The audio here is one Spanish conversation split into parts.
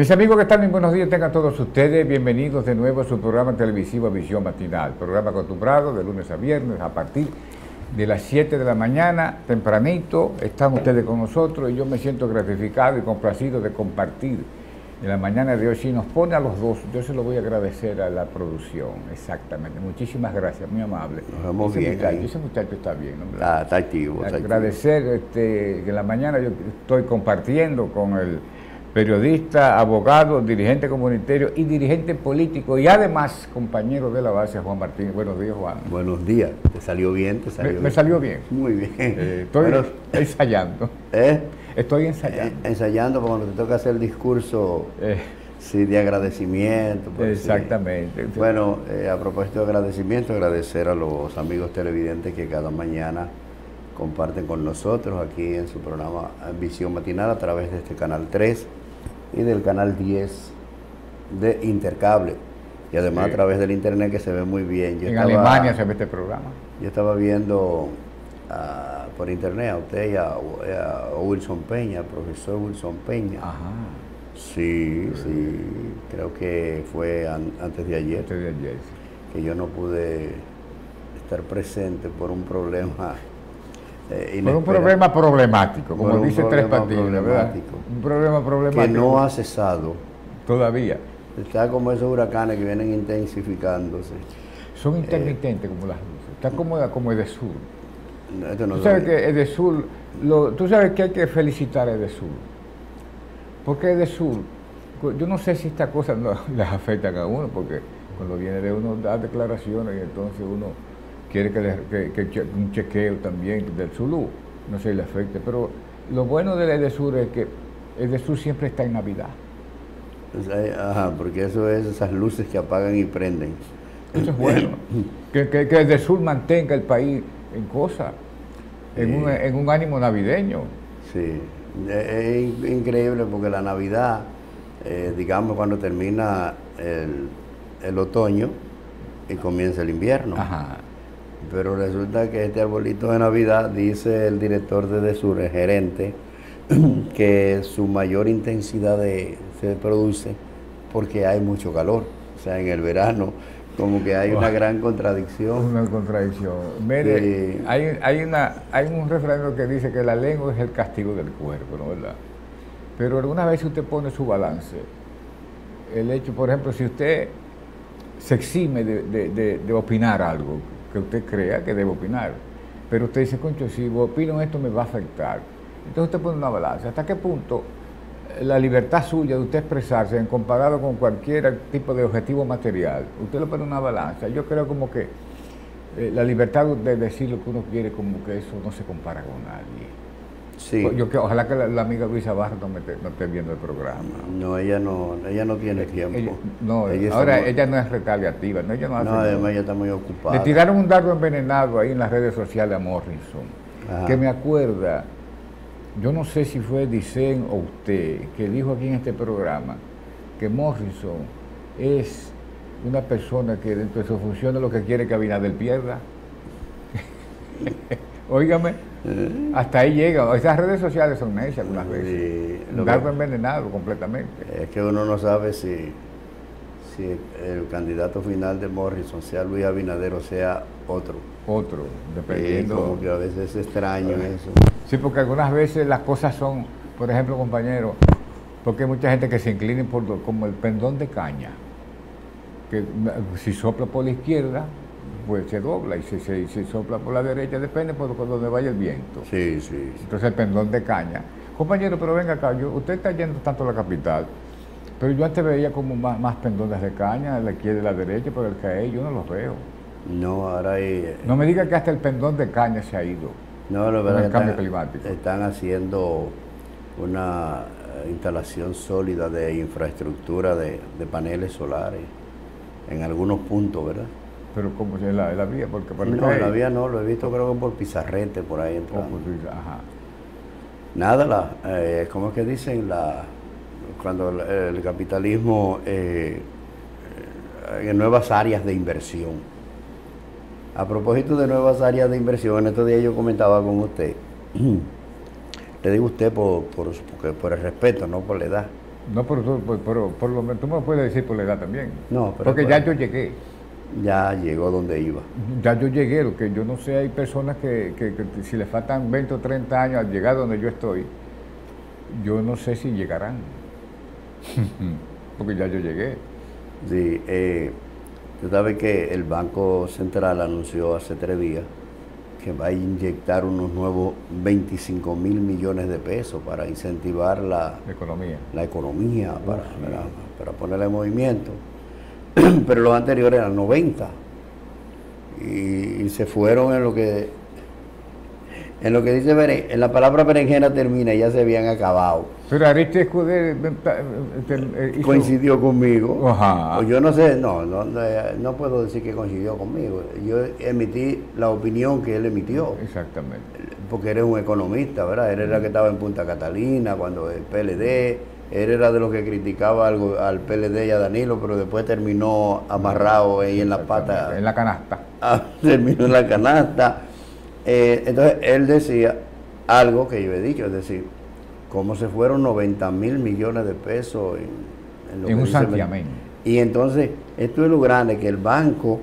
Mis amigos que están en buenos días, tengan todos ustedes bienvenidos de nuevo a su programa televisivo Visión Matinal, programa acostumbrado de lunes a viernes a partir de las 7 de la mañana, tempranito, están ustedes con nosotros y yo me siento gratificado y complacido de compartir en la mañana de hoy. Si nos pone a los dos, yo se lo voy a agradecer a la producción, exactamente. Muchísimas gracias, muy amable. Nos vemos ese bien Muchacho, ese muchacho está bien, ¿no? Está activo. está activo. Agradecer este, que en la mañana yo estoy compartiendo con el periodista, abogado, dirigente comunitario y dirigente político y además compañero de la base Juan Martín. Buenos días, Juan. Buenos días. ¿Te salió bien? ¿Te Me, salió me bien? salió bien. Muy bien. Eh, estoy Bueno, ensayando. ¿eh? Estoy Eh, ensayando. Ensayando porque cuando te toca hacer el discurso Eh, sí, de agradecimiento. pues, sí. exactamente. Bueno, eh, a propósito de agradecimiento, agradecer a los amigos televidentes que cada mañana comparten con nosotros aquí en su programa Visión Matinal a través de este canal 3 y del canal 10 de Intercable. Y además Sí. a través del internet que se ve muy bien. Yo en estaba- Alemania se ve este programa. Yo estaba viendo ah, por internet a usted y a, a Wilson Peña, al profesor Wilson Peña. Ajá. Sí, sí, creo que fue an- antes de ayer Este de ayer. que yo no pude estar presente por un problema. Eh, Por un problema problemático, como Por dice Tres Patines, ¿verdad? Un problema problemático. que no ha cesado. Todavía. Está como esos huracanes que vienen intensificándose. Son intermitentes como las luces. Está como, como Edesur. No, Esto no Tú sabes que Edesur, lo, tú sabes que hay que felicitar a Edesur. Porque Edesur, yo no sé si estas cosas no les afectan a uno, porque cuando viene de uno dar declaraciones y entonces uno quiere que, le- que- un chequeo también del Zulu, no se le afecte. Pero lo bueno del Edesur es que Edesur siempre está en Navidad. sea, Ajá, porque eso es esas luces que apagan y prenden. Eso es bueno. que, que, que Edesur mantenga el país en cosas, en, un, en un ánimo navideño. Sí, es, es in- increíble porque la Navidad, eh, digamos, cuando termina el, el otoño y comienza el invierno. Ajá. Pero resulta que este arbolito de Navidad, dice el director de Desur, el gerente, que su mayor intensidad de- se produce porque hay mucho calor. O sea, en el verano, como que hay una gran contradicción. Una contradicción. Mire, hay, hay, una, hay un refrán que dice que la lengua es el castigo del cuerpo, ¿no verdad? Pero alguna vez usted pone su balance. El hecho, por ejemplo, si usted se exime de, de- de- de opinar algo que usted crea que debe opinar, pero usted dice, concho, si opino esto me va a afectar. Entonces usted pone una balanza. ¿Hasta qué punto eh, la libertad suya de usted expresarse en comparado con cualquier tipo de objetivo material, usted lo pone una balanza? Yo creo como que eh, la libertad de decir lo que uno quiere, como que eso no se compara con nadie. Sí. Yo que ojalá que la, la amiga Luisa Barra no, me esté- no esté viendo el programa. No, ella no, ella no tiene tiempo. Ella- no, Ella ahora muy- ella no es retaliativa, no, ella no nada. además ella está muy ocupada. Le tiraron un dardo envenenado ahí en las redes sociales a Morrison, Ajá. que me acuerda, yo no sé si fue Dicen o usted, que dijo aquí en este programa que Morrison es una persona que dentro de su función lo que quiere que Abinader pierda. Óigame, Eh, hasta ahí llega. Esas redes sociales son necias algunas veces. Sí, lo que- envenenado completamente. Es que uno no sabe si, si el candidato final de Morrison sea Luis Abinader o sea otro. Otro, dependiendo. como que a veces es extraño eso. Sí, porque algunas veces las cosas son, por ejemplo, compañeros, porque hay mucha gente que se inclina por como el pendón de caña, que si sopla por la izquierda, pues se dobla, y si se si sopla por la derecha, depende por donde vaya el viento. Sí, sí. Entonces el pendón de caña. Compañero, pero venga acá, yo, usted está yendo tanto a la capital, pero yo antes veía como más, más pendones de caña, a la izquierda y a la derecha, pero el CAE yo no los veo. No, ahora hay... No me diga que hasta el pendón de caña se ha ido. No, lo verdad el que cambio están, climático. están haciendo una eh, instalación sólida de infraestructura de, de paneles solares en algunos puntos, ¿verdad? Pero como si en la, en la vía, porque para No, la vía no, lo he visto creo que por Pizarrete, por ahí Oh, entrando. pues, sí, ajá. Nada, la, eh, ¿cómo es que dicen? La, cuando el, el capitalismo eh, en nuevas áreas de inversión. A propósito de nuevas áreas de inversión, en estos días yo comentaba con usted, le digo usted por, por, por el respeto, no por la edad. No, pero, pero por lo menos tú me puedes decir por la edad también. No, pero Porque ya yo llegué. Ya llegó donde iba. Ya yo llegué, lo que yo no sé, hay personas que, que- que si les faltan 20 o 30 años al llegar donde yo estoy, yo no sé si llegarán. Porque ya yo llegué. Sí, eh, tú sabes que el Banco Central anunció hace tres días que va a inyectar unos nuevos 25 mil millones de pesos para incentivar la, La economía. la economía, para, para, para ponerle en movimiento. Pero los anteriores eran 90. Y, y se fueron en lo que en lo que dice beren- en la palabra berenjena termina, ya se habían acabado. Pero Ariste Escudero hizo- Coincidió conmigo. Ajá. O yo no sé, no, no, no, no puedo decir que coincidió conmigo. Yo emití la opinión que él emitió. Exactamente. porque eres un economista, ¿verdad? Él era el que estaba en Punta Catalina cuando el PLD, él era de los que criticaba al, al PLD y a Danilo, pero después terminó amarrado ahí en la pata, En la canasta. ah, terminó en la canasta. Eh, entonces él decía algo que yo he dicho, es decir, cómo se fueron 90 mil millones de pesos en, en lo En que un santiamén. Y entonces, esto es lo grande, que el Banco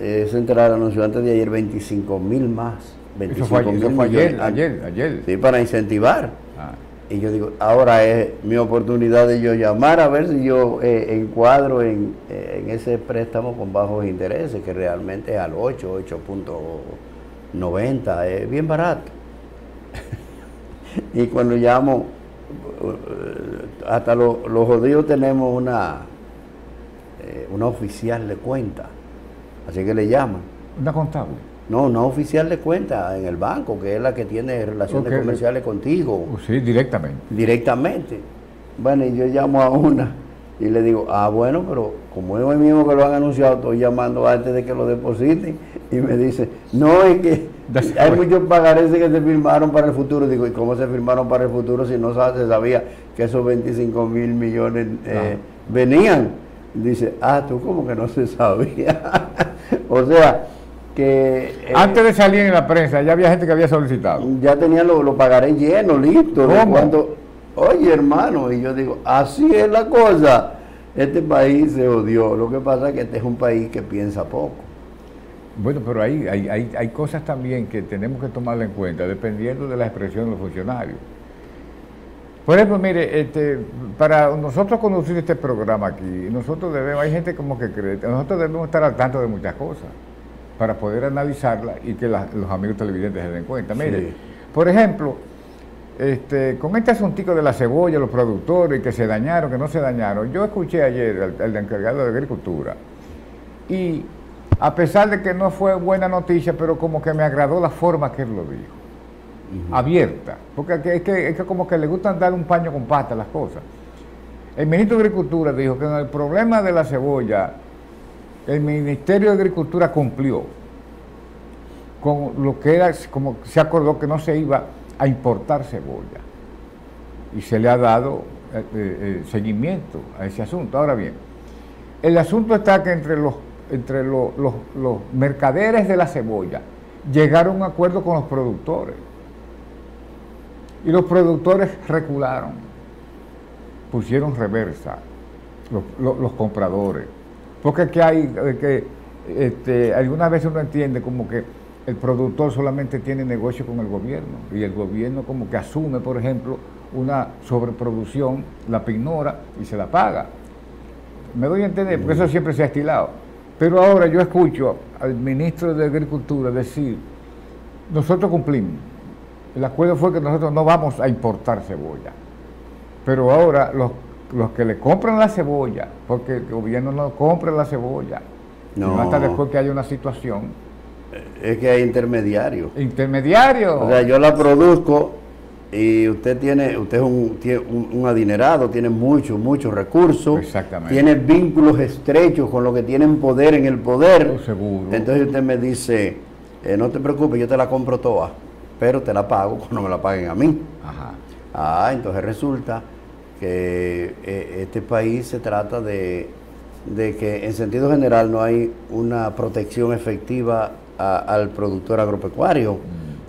eh, Central anunció antes de ayer 25 mil más. Eso fue, 25 eso mil ayer, ayer. Sí, para incentivar. Ah, Y yo digo, ahora es mi oportunidad de yo llamar a ver si yo eh, encuadro en, eh, en ese préstamo con bajos intereses, que realmente es al 8, 8.90, es bien barato. y cuando llamo, eh, hasta lo- los jodidos tenemos una, una oficial de cuenta, así que le llaman. una contable. No, una oficial de cuenta en el banco, que es la que tiene relaciones comerciales contigo Uh, Sí, directamente. directamente. Bueno, y yo llamo a una y le digo, ah, bueno, pero como es hoy mismo que lo han anunciado, estoy llamando antes de que lo depositen. Y me dice, no, es que hay muchos pagares que se firmaron para el futuro. Digo, ¿y cómo se firmaron para el futuro si no se sabía que esos 25 mil millones eh, venían? Dice, ah, tú como que no se sabía. o sea, que... eh, Antes de salir en la prensa, ya había gente que había solicitado. ya tenía los lo pagaré de ¿Cómo? cuánto- Oye, hermano, y yo digo, así es la cosa. Este país se odió. Lo que pasa es que este es un país que piensa poco. Bueno, pero hay, hay, hay, hay cosas también que tenemos que tomar en cuenta, dependiendo de la expresión de los funcionarios. Por ejemplo, mire, este, para nosotros conducir este programa aquí, nosotros debemos, hay gente como que cree, nosotros debemos estar al tanto de muchas cosas para poder analizarlas y que la- los amigos televidentes se den cuenta. Mire, Sí. por ejemplo, este, con este asuntico de la cebolla, los productores que se dañaron, que no se dañaron, yo escuché ayer al, al encargado de Agricultura y a pesar de que no fue buena noticia, pero como que me agradó la forma que él lo dijo, abierta, porque es que, es que como que le gustan dar un paño con pata a las cosas. El ministro de Agricultura dijo que en el problema de la cebolla, el Ministerio de Agricultura cumplió con lo que era, como se acordó que no se iba a importar cebolla. Y se le ha dado eh, eh, eh, seguimiento a ese asunto. Ahora bien, el asunto está que entre los, entre los, mercaderes de la cebolla llegaron a un acuerdo con los productores. Y los productores recularon, pusieron reversa, los compradores. Porque aquí hay que, este, algunas veces uno entiende como que el productor solamente tiene negocio con el gobierno y el gobierno como que asume, por ejemplo, una sobreproducción, la ignora y se la paga. Me doy a entender, porque eso siempre se ha estilado. Pero ahora yo escucho al ministro de Agricultura decir, nosotros cumplimos. El acuerdo fue que nosotros no vamos a importar cebolla. Pero ahora los, los que le compran la cebolla, porque el gobierno no compra la cebolla, No. hasta después que haya una situación Es que hay intermediarios. intermediario. O sea, yo la produzco y usted tiene, usted es un, tiene un, un adinerado, tiene muchos, muchos recursos. Exactamente. Tiene vínculos estrechos con los que tienen poder en el poder. Oh, seguro. Entonces usted me dice, eh, no te preocupes, yo te la compro toda, pero te la pago cuando me la paguen a mí. Ajá. Ah, entonces resulta que eh, este país se trata de, de que en sentido general no hay una protección efectiva a- al productor agropecuario.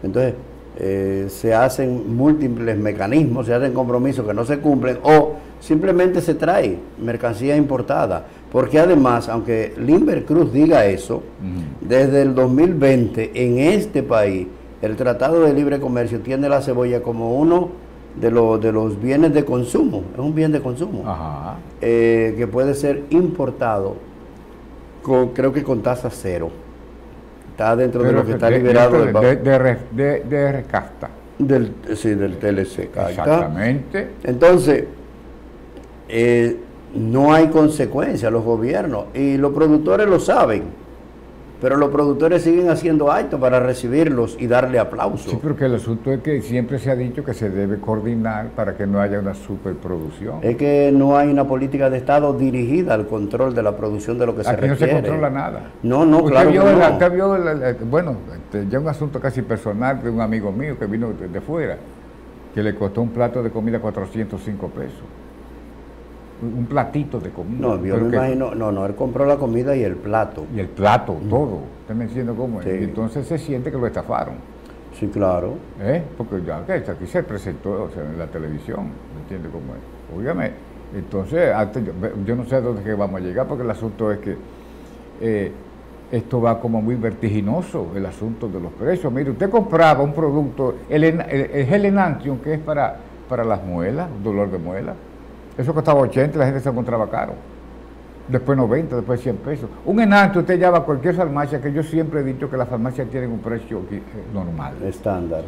Entonces eh, se hacen múltiples mecanismos, se hacen compromisos que no se cumplen o simplemente se trae mercancía importada. Porque además, aunque Limber Cruz diga eso, desde el 2020 en este país, el Tratado de Libre Comercio tiene la cebolla como uno de, los, de los bienes de consumo, es un bien de consumo, eh, que puede ser importado, con, creo que con tasa cero. Está dentro de, lo que está liberado de, de, de, recasta. Del, sí, del TLC. Exactamente. Entonces, eh, no hay consecuencia los gobiernos y los productores lo saben pero los productores siguen haciendo acto para recibirlos y darle aplauso. Sí, porque el asunto es que siempre se ha dicho que se debe coordinar para que no haya una superproducción. Es que no hay una política de Estado dirigida al control de la producción de lo que se requiere. Aquí no se controla nada. No, no, claro vio, bueno, este, ya un asunto casi personal de un amigo mío que vino de fuera, que le costó un plato de comida 405 pesos un platito de comida. No, yo me imagino, no, no, él compró la comida y el plato. Y el plato, todo. Usted me entiende cómo es. entonces se siente que lo estafaron. Sí, claro. ¿Eh? Porque ya aquí se presentó en la televisión, ¿me entiende cómo es? Óigame, entonces, yo, no sé a dónde vamos a llegar, porque el asunto es que eh, esto va como muy vertiginoso, el asunto de los precios. Mire, usted compraba un producto, el, el, el que es para, para las muelas, dolor de muelas, eso costaba 80 y la gente se encontraba caro. Después 90, después 100 pesos. Un enante usted llama a cualquier farmacia, que yo siempre he dicho que las farmacias tienen un precio eh, normal. Estándar.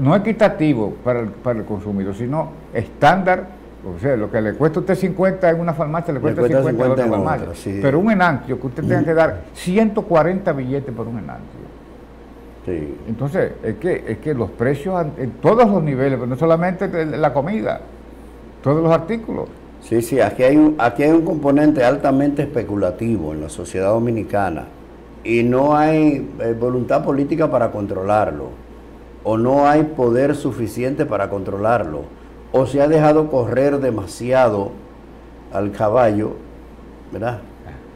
no equitativo para el, para el consumidor, sino estándar. O sea, lo que le cuesta a usted 50 en una farmacia, le cuesta, 50, en otra farmacia. Pero un enantio, que usted tenga que dar 140 billetes por un enantio. Sí. Entonces, es que, es que los precios en todos los niveles, no solamente la comida, todos los artículos. Sí, sí, aquí hay, un, aquí hay un componente altamente especulativo en la sociedad dominicana y no hay eh, voluntad política para controlarlo, o no hay poder suficiente para controlarlo, o se ha dejado correr demasiado al caballo, ¿verdad?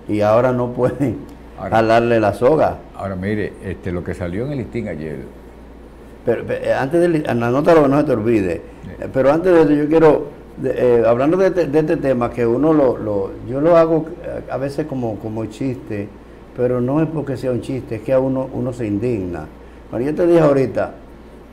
Y ahora no pueden jalarle la soga. Ahora mire, este, lo que salió en el listín ayer. Pero, eh, antes de, anótalo, no se te olvide, pero antes de eso yo quiero eh, hablando este, de, este tema, que uno lo, yo lo hago a veces como, como chiste, pero no es porque sea un chiste, es que a uno, uno se indigna. Cuando yo te dije ahorita,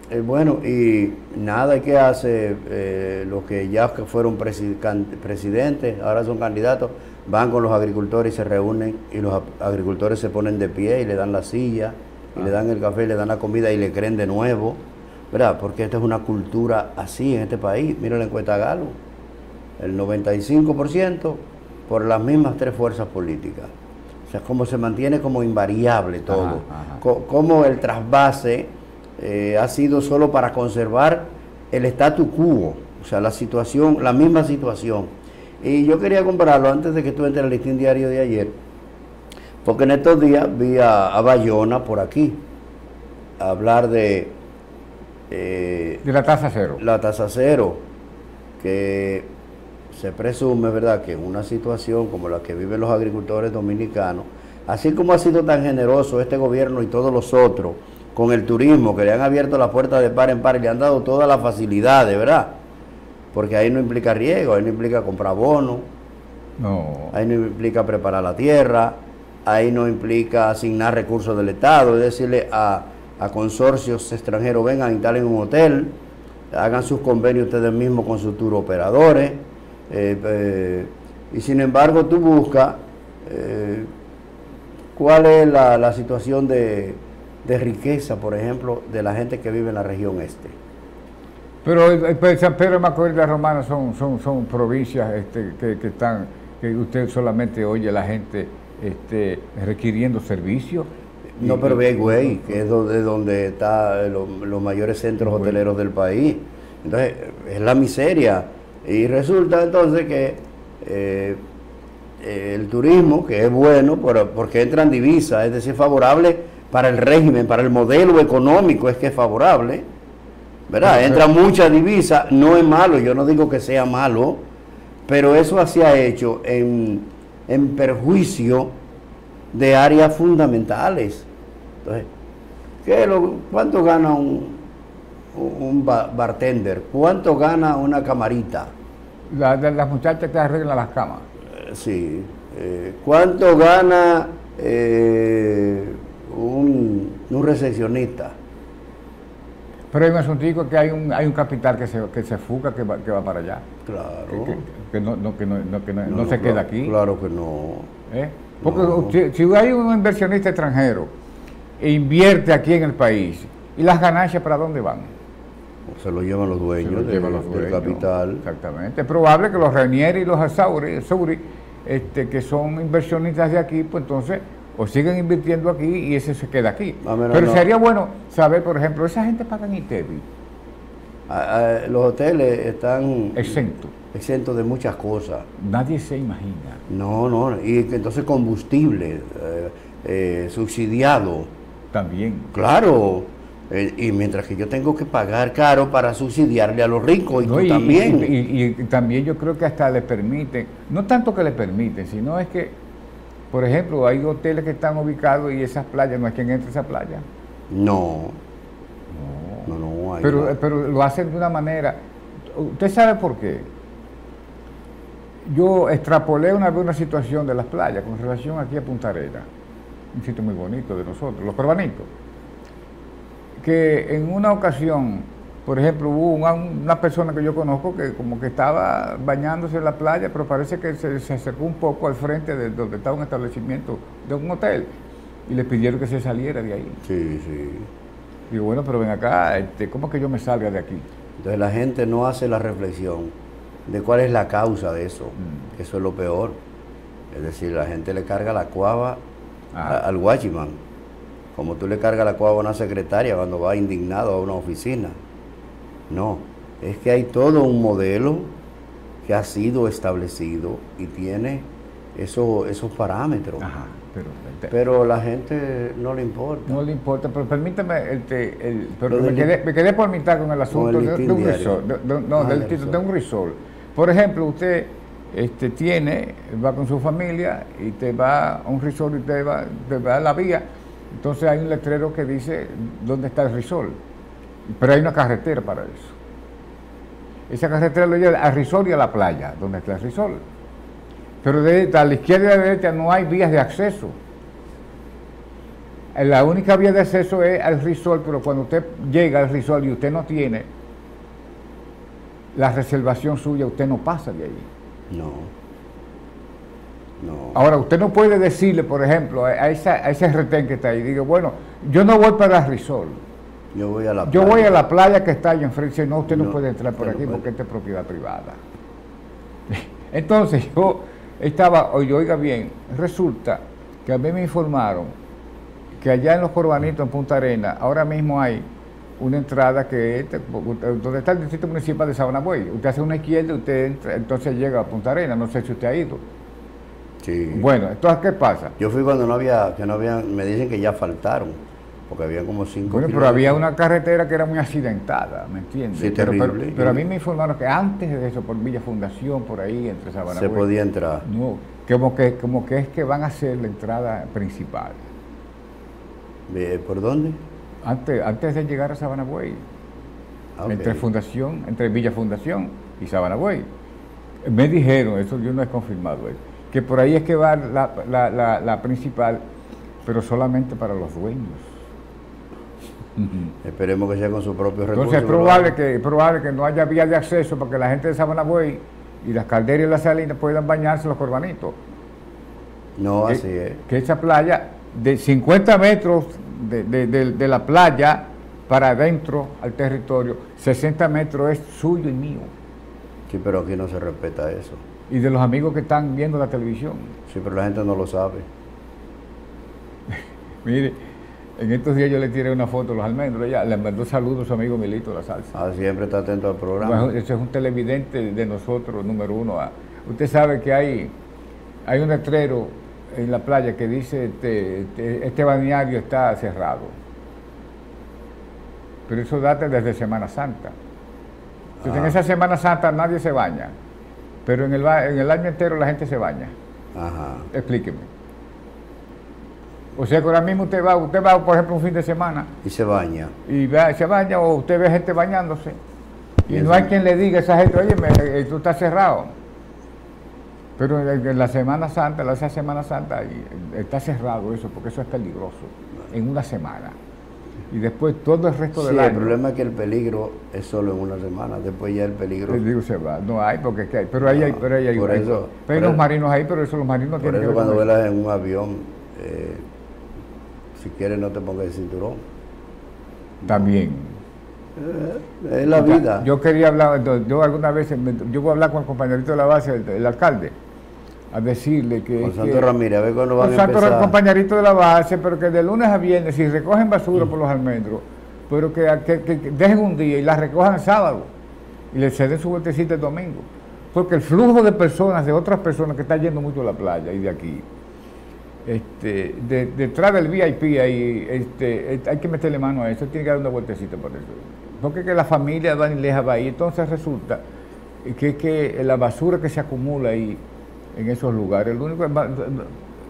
eh, bueno, y nada que hace eh, los que ya fueron presidentes, ahora son candidatos, van con los agricultores y se reúnen y los agricultores se ponen de pie y le dan la silla, y le ah. dan el café, y le dan la comida y le creen de nuevo. ¿Verdad? Porque esta es una cultura así en este país. Mira la encuesta Galo, el 95% por las mismas tres fuerzas políticas. O sea, cómo se mantiene como invariable todo. Cómo el trasvase eh, ha sido solo para conservar el statu quo, o sea, la situación, la misma situación. Y yo quería compararlo antes de que tú entres al listín diario de ayer, porque en estos días vi a Bayona por aquí hablar de eh, de la tasa cero. La tasa cero, que se presume, ¿verdad?, que en una situación como la que viven los agricultores dominicanos, así como ha sido tan generoso este gobierno y todos los otros con el turismo, que le han abierto la puerta de par en par y le han dado todas las facilidades, ¿verdad? Porque ahí no implica riego, ahí no implica comprar bono, no. ahí no implica preparar la tierra, ahí no implica asignar recursos del Estado, es decirle a a consorcios extranjeros, vengan, instalen un hotel, hagan sus convenios ustedes mismos con sus tour operadores. Eh, eh, y sin embargo tú buscas eh, cuál es la, situación de, riqueza, por ejemplo, de la gente que vive en la región este. Pero San Pedro Macorís y la Romana son, son, son provincias este, que, están, que usted solamente oye a la gente este, requiriendo servicios. No, pero ve güey, que es donde, donde están los mayores centros hoteleros del país. Entonces, es la miseria. Y resulta entonces que eh, el turismo, que es bueno porque entran divisas, es decir, favorable para el régimen, para el modelo económico, es que es favorable. ¿Verdad? Entra mucha divisa, no es malo, yo no digo que sea malo, pero eso se ha hecho en, en perjuicio de áreas fundamentales. Entonces, ¿cuánto gana un, un bartender? ¿Cuánto gana una camarita? La, de las muchachas que arreglan las camas. Eh, sí. Eh, ¿Cuánto gana eh, un, un recepcionista? Pero hay un asuntico que hay un, hay un capital que se, que se fuga, que va, que va para allá. Claro. Que, que no, no, que no, no, que no, no se claro, queda aquí. Claro que no. ¿eh? Porque si, si hay un inversionista extranjero e invierte aquí en el país, ¿y las ganancias para dónde van? Se lo llevan los dueños, lo de- llevan los del capital. Exactamente. Es probable que los Renieri y los Asauri, Sauri, este, que son inversionistas de aquí, pues entonces o siguen invirtiendo aquí y ese se queda aquí. Ah, Pero no. sería bueno saber, por ejemplo, esa gente paga en ITEVI, Ah, ah, los hoteles están exento. exentos de muchas cosas. Nadie se imagina. No, no, y entonces combustible eh, eh, subsidiado, También. claro. eh, y mientras que yo tengo que pagar caro para subsidiarle a los ricos, y No, tú y, también. y- y- y también yo creo que hasta le permiten, no tanto que le permiten, sino es que, por ejemplo, hay hoteles que están ubicados y esas playas, no hay quien entre a esa playa. no, no, no, hay Pero, no. pero lo hacen de una manera. ¿Usted sabe por qué? Yo extrapolé una vez una situación de las playas con relación aquí a Punta Arena, un sitio muy bonito de nosotros, los peruanitos. Que en una ocasión, por ejemplo, hubo una, una persona que yo conozco que como que estaba bañándose en la playa, pero parece que se, se acercó un poco al frente de donde estaba un establecimiento de un hotel y le pidieron que se saliera de ahí. Sí, sí. Digo, bueno, pero ven acá, este, ¿cómo que yo me salga de aquí? Entonces la gente no hace la reflexión de cuál es la causa de eso. Mm. Eso es lo peor. Es decir, la gente le carga la cuava. A- al watchman, como tú le cargas la cuava a una secretaria cuando va indignado a una oficina. No, es que hay todo un modelo que ha sido establecido y tiene eso- esos parámetros. Ajá, pero, Pero la gente no le importa. no le importa, pero permítame, este, el, pero me del- quedé, me quedé por mitad con el asunto el de, un resort, de- de- no, Ah, del de un resort. Por ejemplo, usted este, tiene, va con su familia y te va a un resort y te va, te va a la vía, entonces hay un letrero que dice dónde está el resort, pero hay una carretera para eso. Esa carretera lo lleva al resort y a la playa, donde está el resort. Pero de, a la izquierda y a la derecha no hay vías de acceso. La única vía de acceso es al resort, pero cuando usted llega al resort y usted no tiene la reservación suya, usted no pasa de ahí. No. No. Ahora, usted no puede decirle, por ejemplo, a, esa- a ese retén que está ahí, digo, bueno, yo no voy para resort, Yo voy a la yo playa. voy a la playa que está ahí enfrente, no, usted no, No, puede entrar por no aquí porque esta es propiedad privada. Entonces yo estaba, oye, oiga bien, resulta que a mí me informaron que allá en los Corbanitos, en Punta Arena, ahora mismo hay una entrada que es donde está el distrito municipal de Sabana Buey. Usted hace una izquierda y usted entra, entonces llega a Punta Arena, no sé si usted ha ido. Sí. Bueno, entonces, ¿qué pasa? Yo fui cuando no había, que no había, me dicen que ya faltaron, porque había como cinco Bueno, pero había una carretera que era muy accidentada, ¿me entiendes? Sí, pero, pero- terrible. pero a mí me informaron que antes de eso, por Villa Fundación, por ahí, entre Sabana se Buey, podía entrar. No, como que, como que es que van a hacer la entrada principal. ¿Por dónde? Antes, antes de llegar a Sabana Buey, Ah, entre Fundación, entre Villa Fundación y Sabana Buey. Me dijeron, eso yo no he confirmado, eh, que por ahí es que va la, la- la- la principal, pero solamente para los dueños. Esperemos que sea con sus propios recursos. Entonces es probable que, es probable que no haya vía de acceso para que la gente de Sabana Buey y las calderas y las salinas puedan bañarse los corbanitos. No, que, así es. que esa playa de 50 metros de, de- de- la playa para adentro al territorio, 60 metros es suyo y mío. Sí, pero aquí no se respeta eso. Y de los amigos que están viendo la televisión. Sí, pero la gente no lo sabe. Mire, en estos días yo le tiré una foto a los almendros, ella le mandó saludos a su amigo Milito de la Salsa. Ah, siempre está atento al programa. Bueno, ese es un televidente de nosotros, número uno. Ah, Usted sabe que hay, hay un letrero en la playa que dice este, este, este balneario está cerrado. Pero eso data desde Semana Santa. Entonces en Ah. esa Semana Santa nadie se baña, pero en el, en el año entero la gente se baña. Ajá. Explíqueme. O sea que ahora mismo usted va, usted va, por ejemplo, un fin de semana Y se baña. y ve- se baña o usted ve gente bañándose. Y no hay quien le diga a esa gente, oye, me- eh, tú estás cerrado. Pero en la Semana Santa, la Semana Santa, y- está cerrado eso, porque eso es peligroso, en una semana. Y después todo el resto Sí, del el año. problema es que el peligro es solo en una semana, después ya el peligro... Les digo, se va. No hay, porque es que hay. Pero ahí hay, pero ahí hay, por hay- eso- pero hay por unos marinos ahí, pero eso los marinos Por tienen que eso cuando vuelas en un avión, eh, si quieres no te pongas el cinturón. También. Eh, es la vida. Yo quería hablar, yo- alguna vez, yo voy a hablar con el compañerito de la base, el, el alcalde, a decirle que... Con Santo que- Ramírez, a ver cuándo van Con a Santo empezar. compañerito de la base, pero que de lunes a viernes, si recogen basura por los almendros, pero que, que- que- que dejen un día y la recojan el sábado y le ceden su vueltecita el domingo. Porque el flujo de personas, de otras personas que están yendo mucho a la playa y de aquí, este, de- detrás del VIP ahí, este, eh, hay que meterle mano a eso, tiene que dar una vueltecita por eso. Porque que la familia de Leja va ahí, entonces resulta que, que la basura que se acumula ahí en esos lugares, el único es-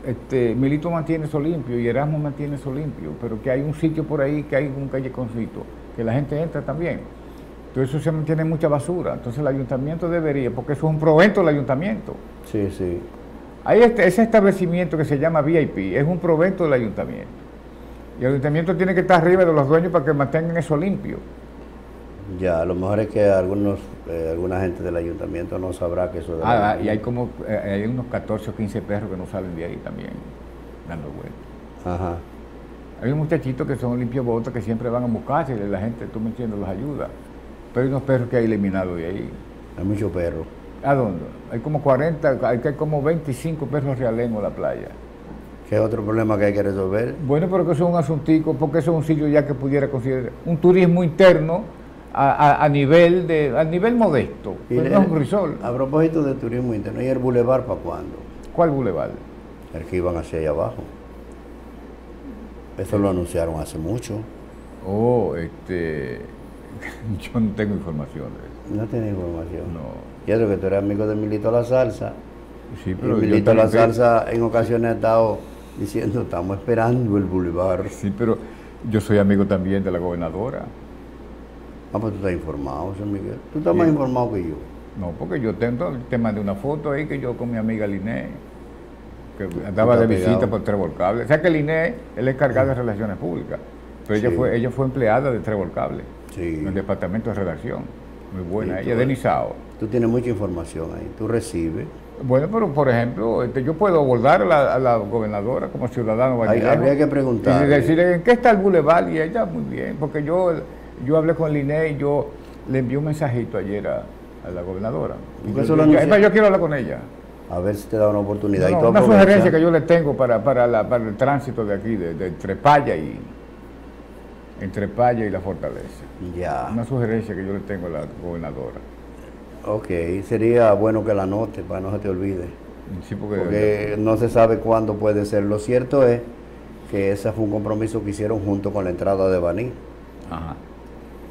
este, Milito mantiene eso limpio y Erasmo mantiene eso limpio, pero que hay un sitio por ahí que hay un callejoncito, que la gente entra también. Entonces eso se mantiene mucha basura. Entonces el ayuntamiento debería, porque eso es un provento del ayuntamiento. Sí, sí. Hay este, ese establecimiento que se llama VIP, es un provento del ayuntamiento. Y el ayuntamiento tiene que estar arriba de los dueños para que mantengan eso limpio. Ya, a lo mejor es que algunos, eh, alguna gente del ayuntamiento no sabrá que eso es de la- Ah, y hay como eh, hay unos 14 o 15 perros que no salen de ahí también, dando vueltas. Ajá. Hay unos muchachitos que son limpios que siempre van a buscarse y la gente, tú me entiendes, los ayuda. Pero hay unos perros que hay eliminados de ahí. Hay muchos perros. ¿A dónde? Hay como 40, hay, hay como 25 perros realengos en la playa. ¿Qué es otro problema que hay que resolver? Bueno, pero que eso es un asuntico, porque eso es un sitio ya que pudiera considerar un turismo interno a, a- a nivel de a nivel modesto. Y Pues le- no es un risol. A propósito de turismo interno, ¿y el bulevar para cuándo? ¿Cuál bulevar? El que iban hacia allá abajo. Eso lo anunciaron hace mucho. Oh, este. Yo no tengo información de eso. No tiene información. No. Y eso que tú eres amigo de Milito La Salsa. Sí, Y pero yo Milito La Salsa en ocasiones ha estado diciendo, estamos esperando el bulevar. Sí, pero yo soy amigo también de la gobernadora. Ah, pues tú estás informado, San Miguel. Tú estás más informado que yo. No, porque yo tengo, te mandé una foto ahí que yo con mi amiga Liné, que andaba de visita pegado. por Trébol Cable. O sea que Liné es la encargada de relaciones públicas, pero ella fue ella fue empleada de Trébol Cable, Sí. en el departamento de redacción. Muy buena, ella tú- de Nizao. Tú tienes mucha información ahí. Tú recibes. Bueno, pero por ejemplo, este, yo puedo abordar a la, a la gobernadora como ciudadano Hay- habría que preguntarle. Y decirle, ¿en qué está el bulevar? Y ella, muy bien, porque yo, yo hablé con Liné y yo le envié un mensajito ayer a, a la gobernadora. ¿Y yo, yo- más, yo quiero hablar con ella. A ver si te da una oportunidad. No, y una sugerencia que yo le tengo para, para, la- para el tránsito de aquí, de, de entre Paya y entre Paya y la Fortaleza. Ya. Una sugerencia que yo le tengo a la gobernadora. Ok, sería bueno que la anote para no se te olvide. Sí, porque, Porque no se sabe cuándo puede ser. Lo cierto es que ese fue un compromiso que hicieron junto con la entrada de Baní. Ajá.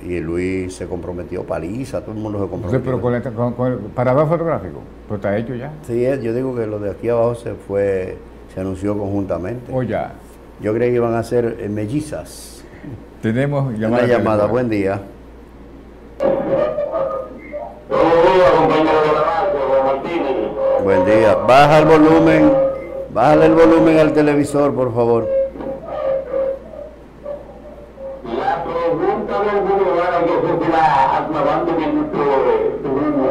Y Luis se comprometió, Paliza, todo el mundo se comprometió. pero con, el- con- con el parador fotográfico, pues está hecho ya. Sí, yo digo que lo de aquí abajo se fue, se anunció conjuntamente. O ya. Yo creí que iban a ser eh, mellizas. Tenemos Una llamada. llamada, telefónica. buen día. Buenos días, compañero de la base, don Martínez. Buen día. Baja el volumen, bájale el volumen al televisor, por favor. La pregunta del boulevard que está aclarando en nuestro turismo,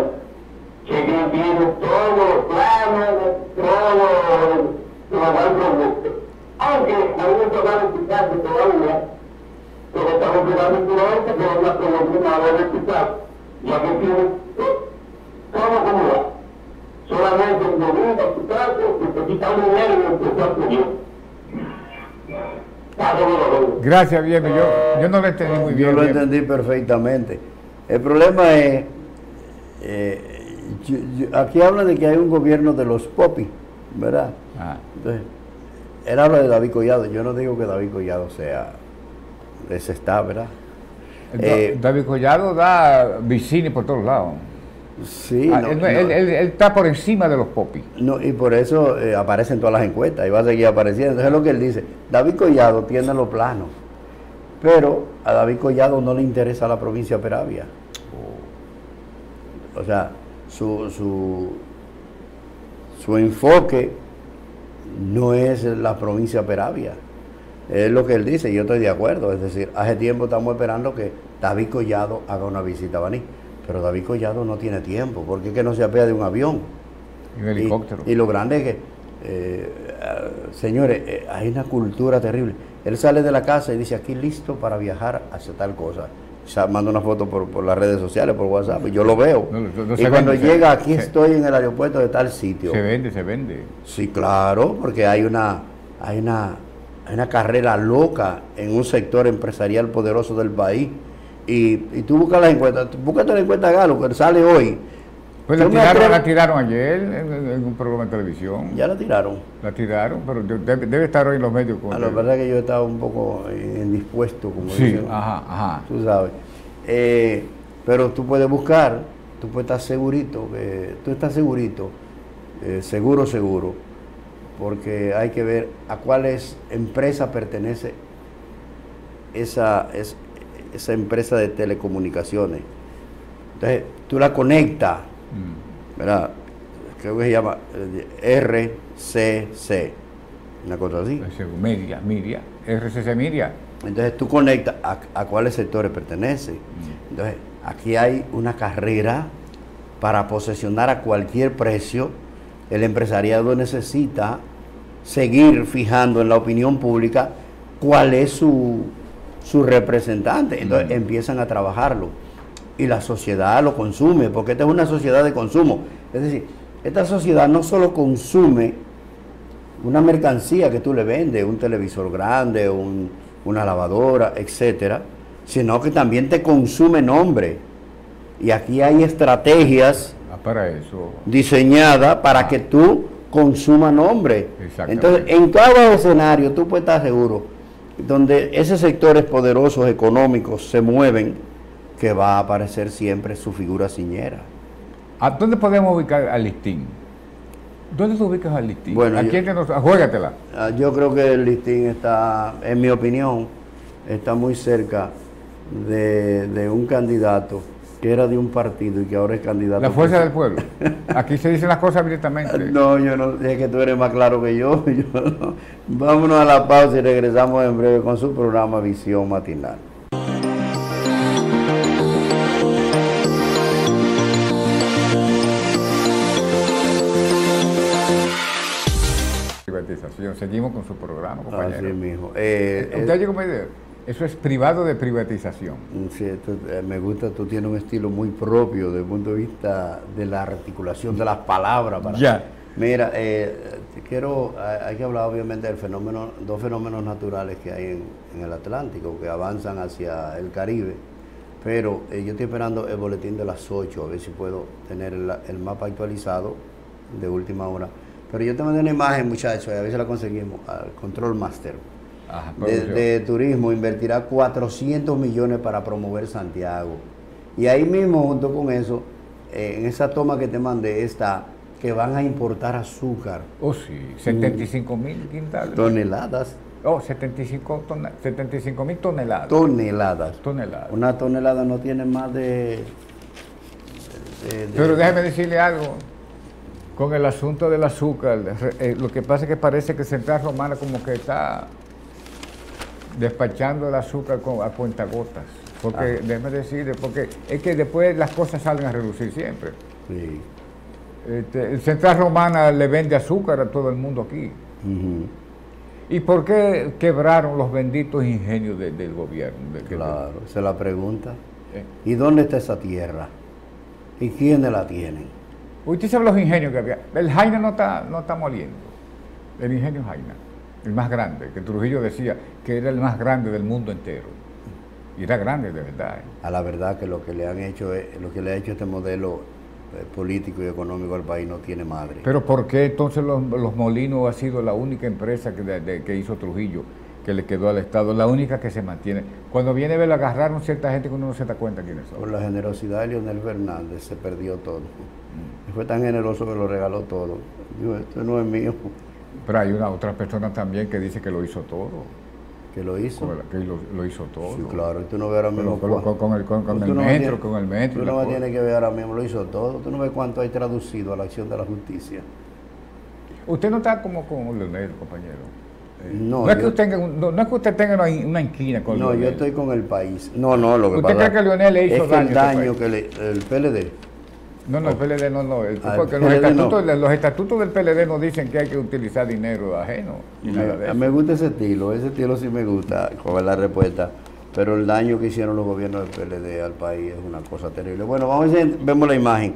que tiene todos los planos, todos los productos. Aunque escuchar todavía, pero estamos mirando por la de escuchar, ya que tiene todo como va. Solamente un caso, necesita un dinero y empezó a. Gracias, bien. Yo, yo no lo entendí muy bien. Yo lo entendí perfectamente. El problema es, eh, yo- yo- aquí habla de que hay un gobierno de los popis, ¿verdad? Ah. Entonces, él habla de David Collado. Yo no digo que David Collado sea, ese está, ¿verdad? Eh, David Collado da vicini por todos lados. Sí, Ah, no, él, no. él- él- él está por encima de los popis. No, y por eso eh, aparecen todas las encuestas y va a seguir apareciendo. Entonces es lo que él dice. David Collado tiene los planos, pero a David Collado no le interesa la provincia de Peravia. o sea, su, su, su enfoque no es la provincia Peravia. Es lo que él dice, y yo estoy de acuerdo. Es decir, hace tiempo estamos esperando que David Collado haga una visita a Baní. Pero David Collado no tiene tiempo, porque es que no se apea de un avión. Y un helicóptero. Y, lo grande es que, eh, señores, eh, hay una cultura terrible. Él sale de la casa y dice, aquí listo para viajar hacia tal cosa. O sea, manda una foto por, las redes sociales, por WhatsApp, y yo lo veo. y cuando llega, aquí estoy en el aeropuerto de tal sitio. Se vende, se vende. Sí, claro, porque hay una, hay una, hay una carrera loca en un sector empresarial poderoso del país y, y tú buscas las encuestas, búscate la encuesta Galo, que sale hoy. Pues la tiraron, la tiraron, ayer en, un programa de televisión. Ya la tiraron. La tiraron, pero debe, estar hoy en los medios. Con la verdad que yo estaba un poco indispuesto, como sí, dicen. ajá, ajá. Tú sabes. Eh, pero tú puedes buscar, tú puedes estar segurito, que tú estás segurito, eh, seguro, seguro, porque hay que ver a cuáles empresa pertenece esa, es, esa empresa de telecomunicaciones. Entonces, tú la conectas, mm. ¿verdad? Creo que se llama eh, RCC, una cosa así. Media, Media, RCC Media. Entonces tú conectas a, cuáles sectores pertenece. Mm. Entonces, aquí hay una carrera para posesionar a cualquier precio. El empresariado necesita seguir fijando en la opinión pública cuál es su, su representante. Entonces empiezan a trabajarlo. Y la sociedad lo consume, porque esta es una sociedad de consumo. Es decir, esta sociedad no solo consume una mercancía que tú le vendes, un televisor grande, una lavadora, etcétera, sino que también te consume nombre. Y aquí hay estrategias ah, para eso. diseñadas para que tú consumas nombre. Entonces, en cada escenario tú puedes estar seguro donde esos sectores poderosos económicos se mueven, que va a aparecer siempre su figura ciñera. ¿A dónde podemos ubicar al listín? ¿Dónde te ubicas al listín? Bueno, ¿A quién nos... Juégatela. Ah, yo creo que el listín está, en mi opinión, está muy cerca de, de un candidato que era de un partido y que ahora es candidato. La fuerza del pueblo. Aquí se dicen las cosas directamente. No, yo no, es que tú eres más claro que yo. Vámonos a la pausa y regresamos en breve con su programa Visión Matinal. Seguimos con su programa, compañero. Así mismo. Eh, ¿Usted eh, llegó a idea? Eso es privado de privatización. Sí, eh, me gusta, tú tienes un estilo muy propio desde el punto de vista de la articulación de las palabras. Para, ya. Mira, eh, quiero, hay que hablar obviamente del fenómeno, dos fenómenos naturales que hay en, el Atlántico, que avanzan hacia el Caribe, pero eh, yo estoy esperando el boletín de las 8, a ver si puedo tener el, mapa actualizado de última hora. Pero yo te mandé una imagen, muchachos, a ver si la conseguimos, al Control Master de, turismo invertirá 400 millones para promover Santiago. Y ahí mismo, junto con eso, eh, en esa toma que te mandé está que van a importar azúcar. Oh, sí, 75 mil quintales. Toneladas. Oh, 75 mil toneladas. Toneladas. Toneladas. Una tonelada no tiene más de... Pero déjeme decirle algo. Con el asunto del azúcar, eh, lo que pasa es que parece que Central Romana como que está despachando el azúcar a cuentagotas. Porque, ah. déjeme decirle, porque es que después las cosas salen a reducir siempre. Sí. Este, el Central Romana le vende azúcar a todo el mundo aquí. ¿Y por qué quebraron los benditos ingenios del gobierno? claro, se la pregunta. Eh. ¿Y dónde está esa tierra? ¿Y quiénes la tienen? Usted sabe los ingenios que había. El Jaina no está, no está moliendo. El ingenio Jaina el más grande, que Trujillo decía que era el más grande del mundo entero. Y era grande de verdad. ¿eh? A la verdad que lo que le han hecho, lo que le ha hecho este modelo eh, político y económico al país no tiene madre. Pero ¿por qué entonces los, Molinos ha sido la única empresa que, que, hizo Trujillo, que le quedó al Estado, la única que se mantiene? Cuando viene a ver, agarraron cierta gente que uno no se da cuenta quiénes son. Por la generosidad de Leonel Fernández se perdió todo. Mm. Fue tan generoso que lo regaló todo. esto no es mío. Pero hay una otra persona también que dice que lo hizo todo. que lo hizo. Que lo, lo hizo todo. Sí, claro, y tú no ves ahora mismo. Con, con- con el, con, con el no me metro, con el metro. Tú no me tienes que ver ahora mismo, lo hizo todo. Tú no ves cuánto hay traducido a la acción de la justicia. Usted no está como con Leonel, compañero. Eh, No, es que usted tenga, no, no es que usted tenga una, inquina con No, yo estoy con el país. No, no, lo que ¿Usted pasa cree que Leonel le hizo es que el daño este daño que le, el PLD. No, no, el PLD no, no. el- Ah, porque los, PLD no. estatutos, los estatutos del PLD no dicen que hay que utilizar dinero ajeno. Ni nada de Me, eso. me gusta ese estilo, ese estilo sí me gusta, con la respuesta. Pero el daño que hicieron los gobiernos del PLD al país es una cosa terrible. Bueno, vamos a ver, vemos la imagen.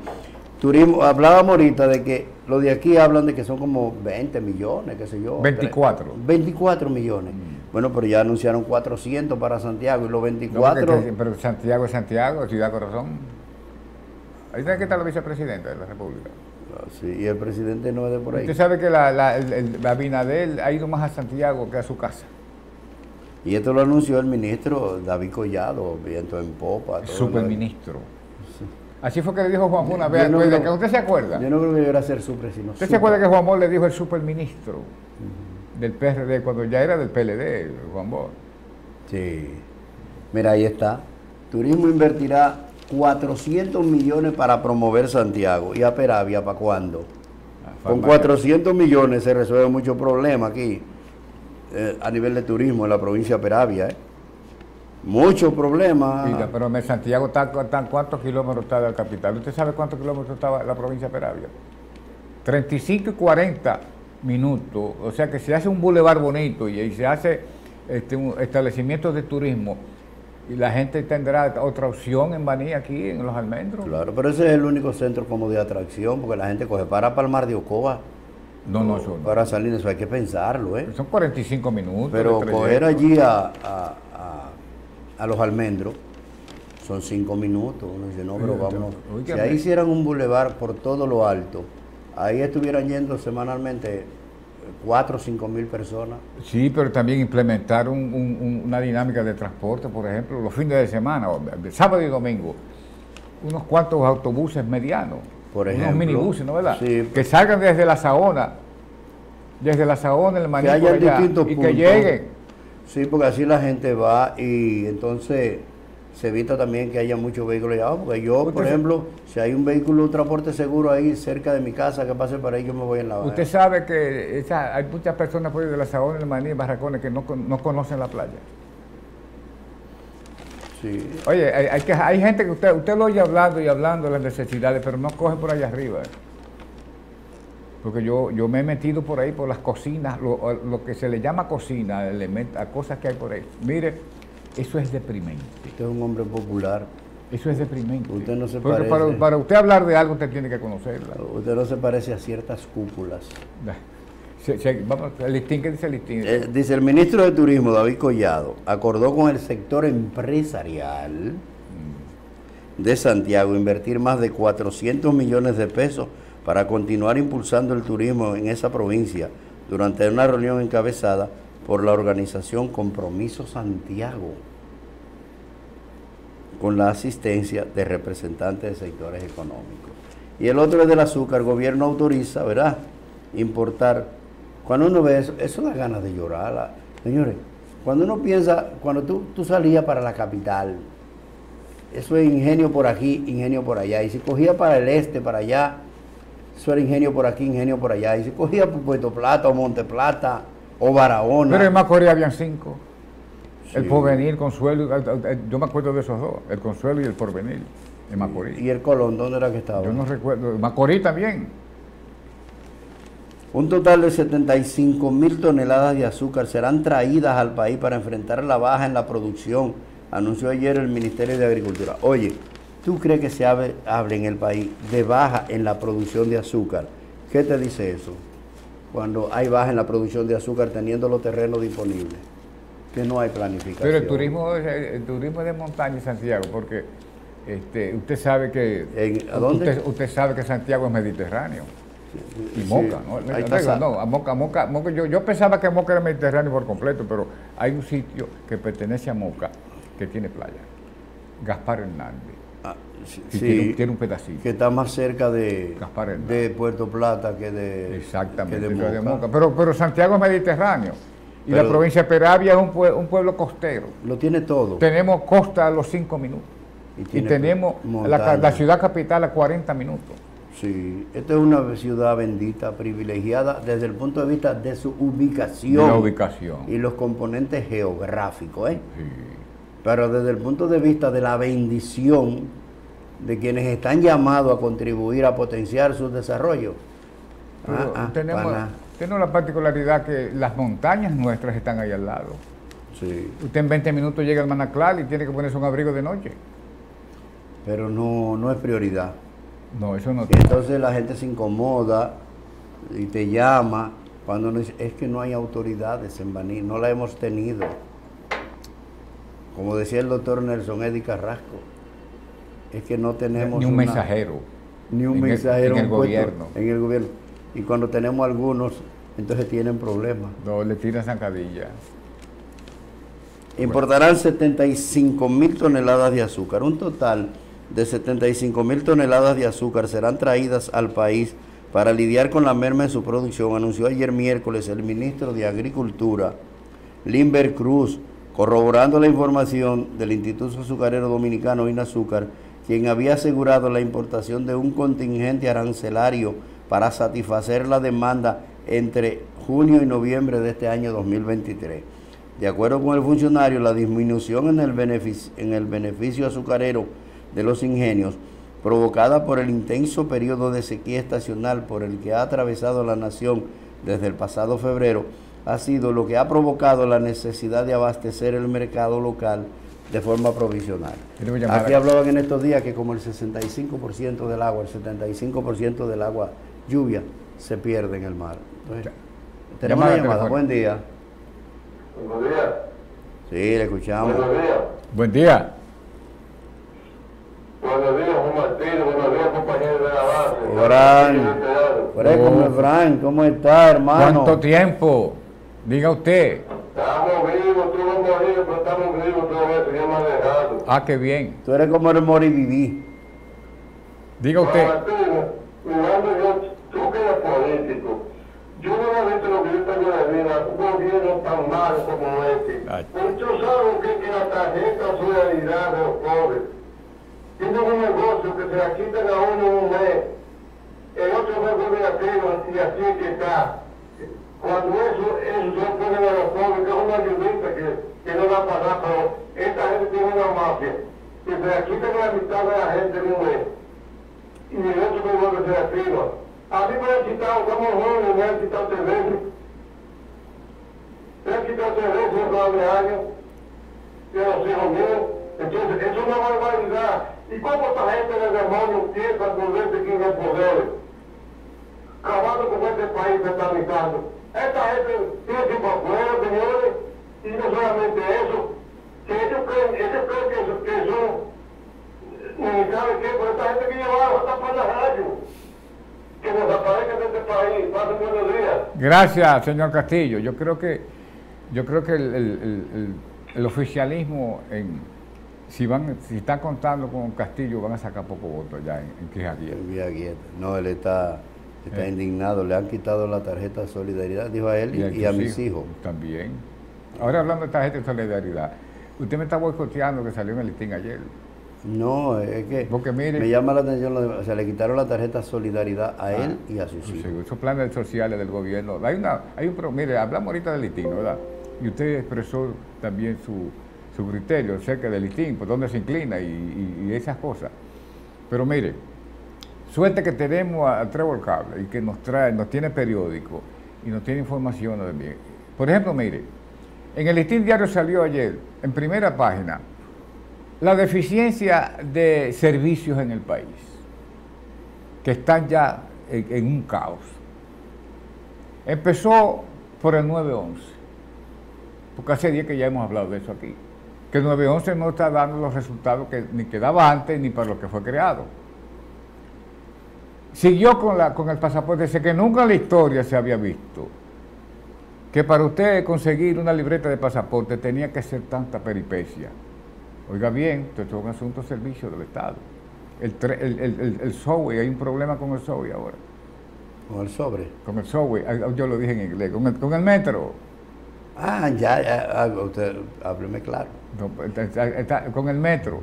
Turismo, hablábamos ahorita de que los de aquí hablan de que son como 20 millones, qué sé yo. 24. 24 millones. Bueno, pero ya anunciaron 400 para Santiago y los No, 24... porque- que- pero Santiago es Santiago, Ciudad Corazón. Ahí tiene que estar la vicepresidenta de la República. Ah, sí, y el presidente no es de por ahí. Usted sabe que la, la, el, el Abinadel ha ido más a Santiago que a su casa. Y esto lo anunció el ministro David Collado, viento en popa. todo lo- Superministro. Así fue que le dijo Juan Mona. Yo Vea, no creo- que ¿Usted se acuerda? Yo no creo que debiera ser supre, sino ¿Usted se acuerda que Juan Bosch le dijo el superministro del PRD cuando ya era del PLD, Juan Bosch? Sí. Mira, ahí está. Turismo invertirá 400 millones para promover Santiago. ¿Y a Peravia para cuándo? Con 400 millones se resuelven muchos problemas aquí eh, a nivel de turismo en la provincia de Peravia. ¿eh? Muchos problemas. Pero en Santiago está, está- ¿cuántos kilómetros está de la capital? ¿Usted sabe cuántos kilómetros está la provincia de Peravia? 35 y 40 minutos. O sea que se hace un bulevar bonito y, se hace este, un establecimientos de turismo y la gente tendrá otra opción en Baní aquí en Los Almendros. Claro, pero ese es el único centro como de atracción, porque la gente coge para Palmar de Ocoa, No, no, eso no. para salir, eso hay que pensarlo, ¿eh? Son 45 minutos. Pero coger allí a, a- a- a los almendros son cinco minutos. Uno dice, no, pero vámonos. oye, Si ahí hicieran un bulevar por todo lo alto, ahí estuvieran yendo semanalmente cuatro o cinco mil personas. Sí, pero también implementar un- un- un- una dinámica de transporte, por ejemplo, los fines de semana, sábado y domingo, unos cuantos autobuses medianos, Por unos ejemplo. minibuses, ¿no verdad? Sí. Que salgan desde la Saona, desde la Saona, el Maní, Que haya por allá, distintos y puntos. que lleguen. Sí, porque así la gente va y entonces se evita también que haya muchos vehículos allá abajo, Porque yo, por ejemplo, si hay un vehículo de transporte seguro ahí cerca de mi casa que pase por ahí, yo me voy en la Usted sabe que esa- hay muchas personas por ahí de la Saona, el Maní, Barracones, que no, no conocen la playa. Sí. Oye, hay, hay que, hay gente que usted, usted lo oye hablando y hablando de las necesidades, pero no coge por allá arriba. Porque yo, yo me he metido por ahí, por las cocinas, lo, lo que se le llama cocina, element- a cosas que hay por ahí. Mire, eso es deprimente. Usted es un hombre popular. Eso es deprimente. Usted no se Porque parece. para, para usted hablar de algo, usted tiene que conocerla. Usted no se parece a ciertas cúpulas. Se- se- vamos, el listín, ¿qué dice el listín? Eh, dice el ministro de Turismo, David Collado, acordó con el sector empresarial de Santiago invertir más de 400 millones de pesos para continuar impulsando el turismo en esa provincia durante una reunión encabezada por la organización Compromiso Santiago, con la asistencia de representantes de sectores económicos. Y el otro es del azúcar, el gobierno autoriza, ¿verdad? Importar. Cuando uno ve eso, eso da ganas de llorar. Señores, cuando uno piensa, cuando tú, tú salías para la capital, eso es ingenio por aquí, ingenio por allá. Y si cogía para el este, para allá, eso era ingenio por aquí, ingenio por allá. Y si cogía por Puerto Plata o Monte Plata o Barahona. Pero en Macorís habían cinco. El. Porvenir, Consuelo, yo me acuerdo de esos dos, el Consuelo y el Porvenir, en Macorís. ¿Y el Colón dónde era que estaba? Yo no recuerdo, Macorís también. Un total de 75 mil toneladas de azúcar serán traídas al país para enfrentar la baja en la producción, anunció ayer el Ministerio de Agricultura. Oye, ¿tú crees que se hable, hable en el país de baja en la producción de azúcar? ¿Qué te dice eso? Cuando hay baja en la producción de azúcar teniendo los terrenos disponibles, que no hay planificación. Pero el turismo, es- el turismo de montaña en Santiago, porque este, usted sabe que ¿En- a dónde? Usted, usted sabe que Santiago es mediterráneo. Y Sí, Moca, ¿no? ahí está Sa- no, a Moca, Moca, Moca, yo, yo pensaba que Moca era mediterráneo por completo, pero hay un sitio que pertenece a Moca que tiene playa. Gaspar Hernández. Ah, sí, tiene, tiene un pedacito. que está más cerca de, de Puerto Plata que de, Exactamente, que de es de Moca. Moca. Pero, pero Santiago es mediterráneo. Y la provincia de Peravia es un, un, pueblo costero. Lo tiene todo. Tenemos costa a los cinco minutos. Y, tenemos la, la, ciudad capital a 40 minutos. Sí, esta es una ciudad bendita, privilegiada desde el punto de vista de su ubicación. la ubicación. Y los componentes geográficos, ¿eh? Sí. Pero desde el punto de vista de la bendición de quienes están llamados a contribuir a potenciar su desarrollo. Ah, ah, tenemos, tenemos, la particularidad que las montañas nuestras están ahí al lado. Sí. Usted en 20 minutos llega al Manaclal y tiene que ponerse un abrigo de noche. Pero no, no es prioridad. No, eso no. Y entonces la gente se incomoda y te llama cuando dice, es que no hay autoridades en Baní, no la hemos tenido. Como decía el doctor Nelson Eddy Carrasco, es que no tenemos... Ni un mensajero. Ni un mensajero en el, gobierno. En el gobierno. Y cuando tenemos algunos, entonces tienen problemas. No, le tiran zancadilla. Importarán 75 mil toneladas de azúcar, un total de 75 mil toneladas de azúcar serán traídas al país para lidiar con la merma en su producción, anunció ayer miércoles el ministro de Agricultura, Limber Cruz, corroborando la información del Instituto Azucarero Dominicano INAZúcar, quien había asegurado la importación de un contingente arancelario para satisfacer la demanda entre junio y noviembre de este año 2023. De acuerdo con el funcionario, la disminución en el beneficio, en el beneficio azucarero de los ingenios, provocada por el intenso periodo de sequía estacional por el que ha atravesado la nación desde el pasado febrero, ha sido lo que ha provocado la necesidad de abastecer el mercado local de forma provisional. Aquí hablaban en estos días que como el 65% del agua, el 75% del agua lluvia se pierde en el mar. tenemos una llamada. Buen día. Buen día. Sí, le escuchamos. Buen día. Buenos días, Juan Martín. Buenos días, compañeros de la base. Fran. Fran, ¿cómo, Fran? ¿Cómo está, hermano? ¿Cuánto tiempo? Diga usted. Estamos vivos, tú no morir, pero estamos vivos todavía, teníamos dejado. Ah, qué bien. Tú eres como el moriviví. Diga usted. Juan Martín, mirando yo, tú que eres político, yo no he visto lo que yo tengo de vida, un gobierno tan malo como este. Muchos saben que, que la tarjeta solidaridad de los pobres. Tienen un negocio que se la quitan a uno un mes, el otro mes vuelve a y así es que está. Cuando eso, eso se ponen a los pobres, que es una ayudita que, que no va a pagar, pero esta gente tiene una mafia, que se la quitan a la mitad de la gente en un mes, y el otro mes vuelve a ser activa. A mí me han quitado, estamos jóvenes, me han quitado tres veces. Me han quitado tres veces en nueve años, de los hijos míos. Entonces, eso es una barbaridad. ¿Y cómo esta gente de demonio piensa volverse quien es poder? Acabando con este país satanizando. Esta gente tiene que ir por afuera, señores, y no solamente eso, que ellos creen, ellos creen que, que son, ni sabe qué, pero esta gente que lleva hasta para la radio, que nos aparezca de este país, pasen buenos días. Gracias, señor Castillo. Yo creo que, yo creo que el, el, el, el oficialismo en si van si están contando con Castillo van a sacar poco voto ya en, en No, él está, está eh. indignado, le han quitado la tarjeta de solidaridad, dijo a él y, a, mis hijos. También. Ahora hablando de tarjeta de solidaridad, usted me está boicoteando que salió en el listín ayer. No, es que Porque mire, me llama la atención, o sea, le quitaron la tarjeta solidaridad a él ah, y a sus hijos. esos planes sociales del gobierno. Hay una, hay un, mire, hablamos ahorita del listín, ¿verdad? Y usted expresó también su, su criterio cerca del listín, por dónde se inclina y, esas cosas. Pero mire, suerte que tenemos a, Trevor Cable y que nos trae, nos tiene periódico y nos tiene información también. Por ejemplo, mire, en el listín diario salió ayer, en primera página, la deficiencia de servicios en el país, que están ya en, un caos. Empezó por el 911, porque hace días que ya hemos hablado de eso aquí que el 911 no está dando los resultados que ni que daba antes ni para lo que fue creado. Siguió con, la, con el pasaporte, dice que nunca en la historia se había visto que para usted conseguir una libreta de pasaporte tenía que ser tanta peripecia. Oiga bien, esto es un asunto de servicio del Estado. El, el, el, el, hay un problema con el SOE ahora. ¿Con el sobre? Con el SOE, yo lo dije en inglés, con el, con el metro. Ah, ya, ya, ah, usted, hábleme claro. No, está- está- con el metro,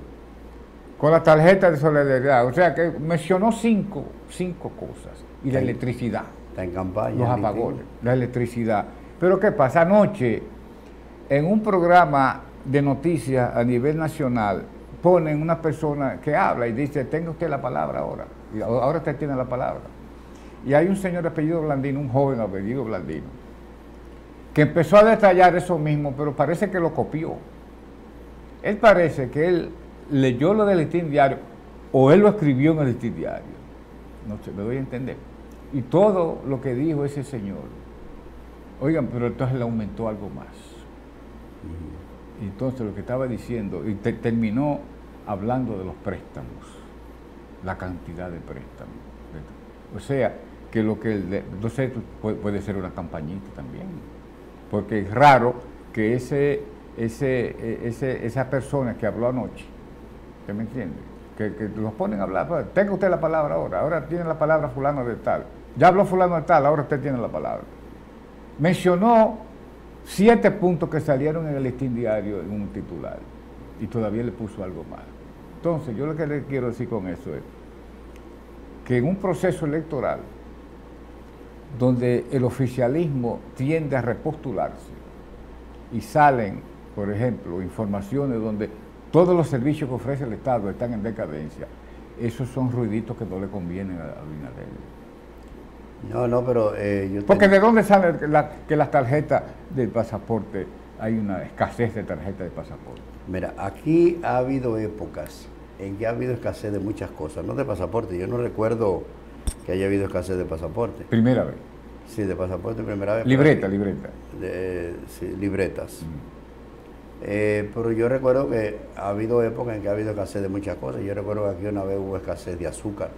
con la tarjeta de solidaridad. O sea que mencionó cinco, cinco cosas. Y la electricidad, Está en campaña. los apagones, la electricidad. Pero ¿qué pasa? Anoche, en un programa de noticias a nivel nacional, ponen una persona que habla y dice, tenga usted la palabra ahora. Y ahora usted tiene la palabra. Y hay un señor apellido Blandino, un joven apellido Blandino, que empezó a detallar eso mismo, pero parece que lo copió. Él parece que él leyó lo del listín diario o él lo escribió en el listín diario. No sé, me doy a entender. Y todo lo que dijo ese señor, oigan, pero entonces le aumentó algo más. Entonces lo que estaba diciendo, y te- terminó hablando de los préstamos, la cantidad de préstamos. O sea, que lo que, le- no sé, puede, ser una campañita también, porque es raro que ese, ese, eh, ese, esa persona que habló anoche, ¿usted me entiende? Que, que los ponen a hablar, tenga usted la palabra ahora, ahora tiene la palabra fulano de tal, ya habló fulano de tal, ahora usted tiene la palabra. Mencionó siete puntos que salieron en el listín diario en un titular y todavía le puso algo más. Entonces, yo lo que le quiero decir con eso es que en un proceso electoral donde el oficialismo tiende a repostularse y salen, por ejemplo, informaciones donde todos los servicios que ofrece el Estado están en decadencia, esos son ruiditos que no le convienen a Abinader. No, no, pero eh, yo Porque de dónde sale la- que las tarjetas del pasaporte, hay una escasez de tarjetas de pasaporte. Mira, aquí ha habido épocas en que ha habido escasez de muchas cosas, no de pasaporte. Yo no recuerdo que haya habido escasez de pasaporte. Primera vez. Sí, de pasaporte primera vez. Libreta, libreta. de- sí, libretas. Eh, pero yo recuerdo que ha habido épocas en que ha habido escasez de muchas cosas. Yo recuerdo que aquí una vez hubo escasez de azúcar.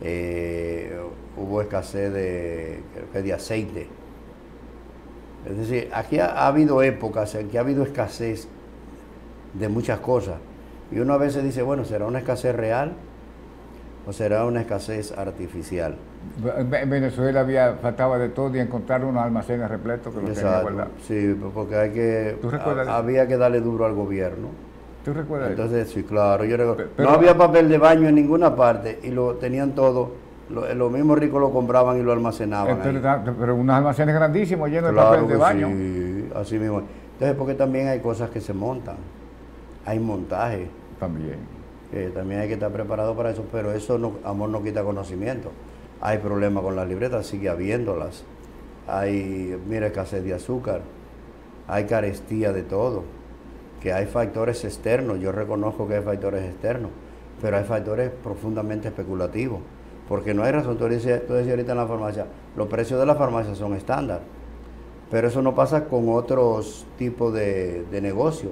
Eh, hubo escasez de, creo que de aceite. Es decir, aquí ha, ha habido épocas en que ha habido escasez de muchas cosas. Y uno a veces dice, bueno, ¿será una escasez real o será una escasez artificial? En en Venezuela había, faltaba de todo y encontrar unos almacenes repletos que los tenían Exacto. guardados. Sí, porque hay que, había que darle duro al gobierno. ¿Tú recuerdas? eso? Entonces, sí, claro, yo recuerdo- pero- no había papel de baño en ninguna parte y lo tenían todo. Lo- los mismos ricos lo compraban y lo almacenaban. Ta- pero unos almacenes grandísimos llenos de papel de baño. sí, así mismo. Entonces, porque también hay cosas que se montan. Hay montaje, También. que también hay que estar preparado para eso, pero eso no, amor no quita conocimiento. Hay problemas con las libretas, sigue habiéndolas. Hay, mira, escasez de azúcar, hay carestía de todo, que hay factores externos, yo reconozco que hay factores externos, pero hay factores profundamente especulativos, porque no hay razón, tú decías, tú decías ahorita en la farmacia, los precios de la farmacia son estándar, pero eso no pasa con otros tipos de, de negocio.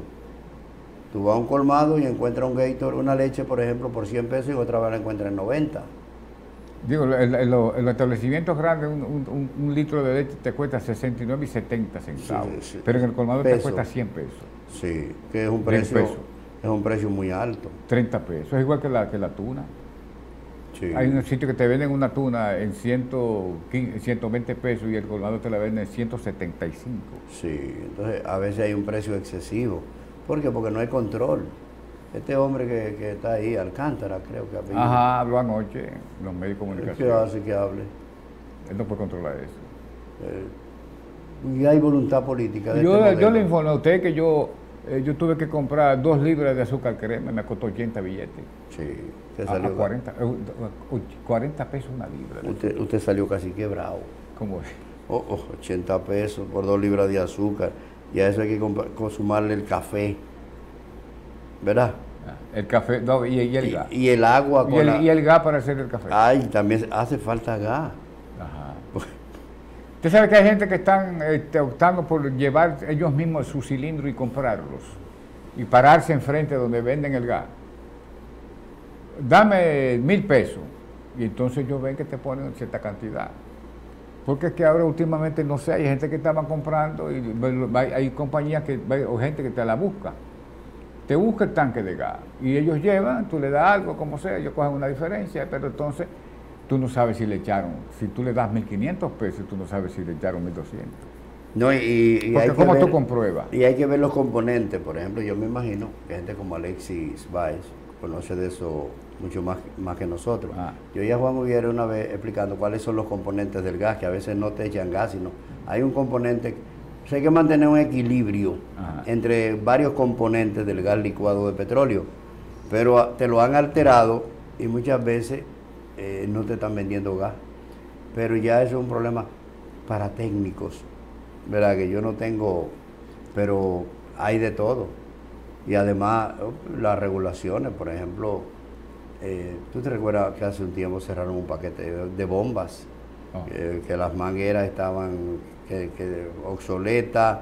Tú vas a un colmado y encuentras un Gator, una leche, por ejemplo, por 100 pesos y otra vez la encuentras en 90. Digo, en, en los, en los establecimientos grandes un, un- un- un litro de leche te cuesta 69 y 70 centavos, Sí, sí. pero en el colmado te cuesta 100 pesos, Sí, que es un precio, es un precio muy alto. 30 pesos. Es igual que la, que la tuna. Sí. Hay unos sitios que te venden una tuna en 115, 120 pesos y el colmado te la vende en 175. Sí, entonces a veces hay un precio excesivo. ¿Por qué? Porque no hay control. Este hombre que, que está ahí, Alcántara, creo que apellido, Ajá, habló anoche los medios de ¿qué comunicación. hace que hable? Él no puede controlar eso. Eh, y hay voluntad política de Yo, este yo le informé a usted que yo, eh, yo tuve que comprar dos libras de azúcar crema, me costó 80 billetes. Sí, usted A, a salió, 40, eh, 40 pesos una libra. usted, usted salió casi quebrado. ¿Cómo es? Oh, oh, 80 pesos por dos libras de azúcar. Y a eso hay que consumarle el café. ¿Verdad? El café, no, y, y el Y, gas. y el agua Y con el, la- y el gas para hacer el café. Ay, también hace falta gas. Ajá. Usted sabe que hay gente que están este, optando por llevar ellos mismos su cilindro y comprarlos y pararse enfrente donde venden el gas. Dame mil pesos y entonces ellos ven que te ponen cierta cantidad. Porque es que ahora últimamente no sé, hay gente que estaba comprando y hay hay compañías que, o gente que te la busca. Te busca el tanque de gas y ellos llevan, tú le das algo, como sea, ellos cogen una diferencia, pero entonces tú no sabes si le echaron, si tú le das 1.500 pesos, tú no sabes si le echaron 1.200. No, y, y Porque hay que ¿cómo tú ver- compruebas? Y hay que ver los componentes. Por ejemplo, yo me imagino que gente como Alexis Baez conoce de eso mucho más, más que nosotros. Ah. Yo oí a Juan Ubiera una vez explicando cuáles son los componentes del gas, que a veces no te echan gas, sino hay un componente. O sea, hay que mantener un equilibrio Ajá. entre varios componentes del gas licuado de petróleo, pero ah, te lo han alterado y muchas veces eh, no te están vendiendo gas. Pero ya eso es un problema para técnicos, ¿verdad? Que yo no tengo, pero hay de todo. Y además, oh, las regulaciones, por ejemplo, eh, ¿tú te recuerdas que hace un tiempo cerraron un paquete de bombas? Oh. Que las mangueras estaban que, que obsoletas,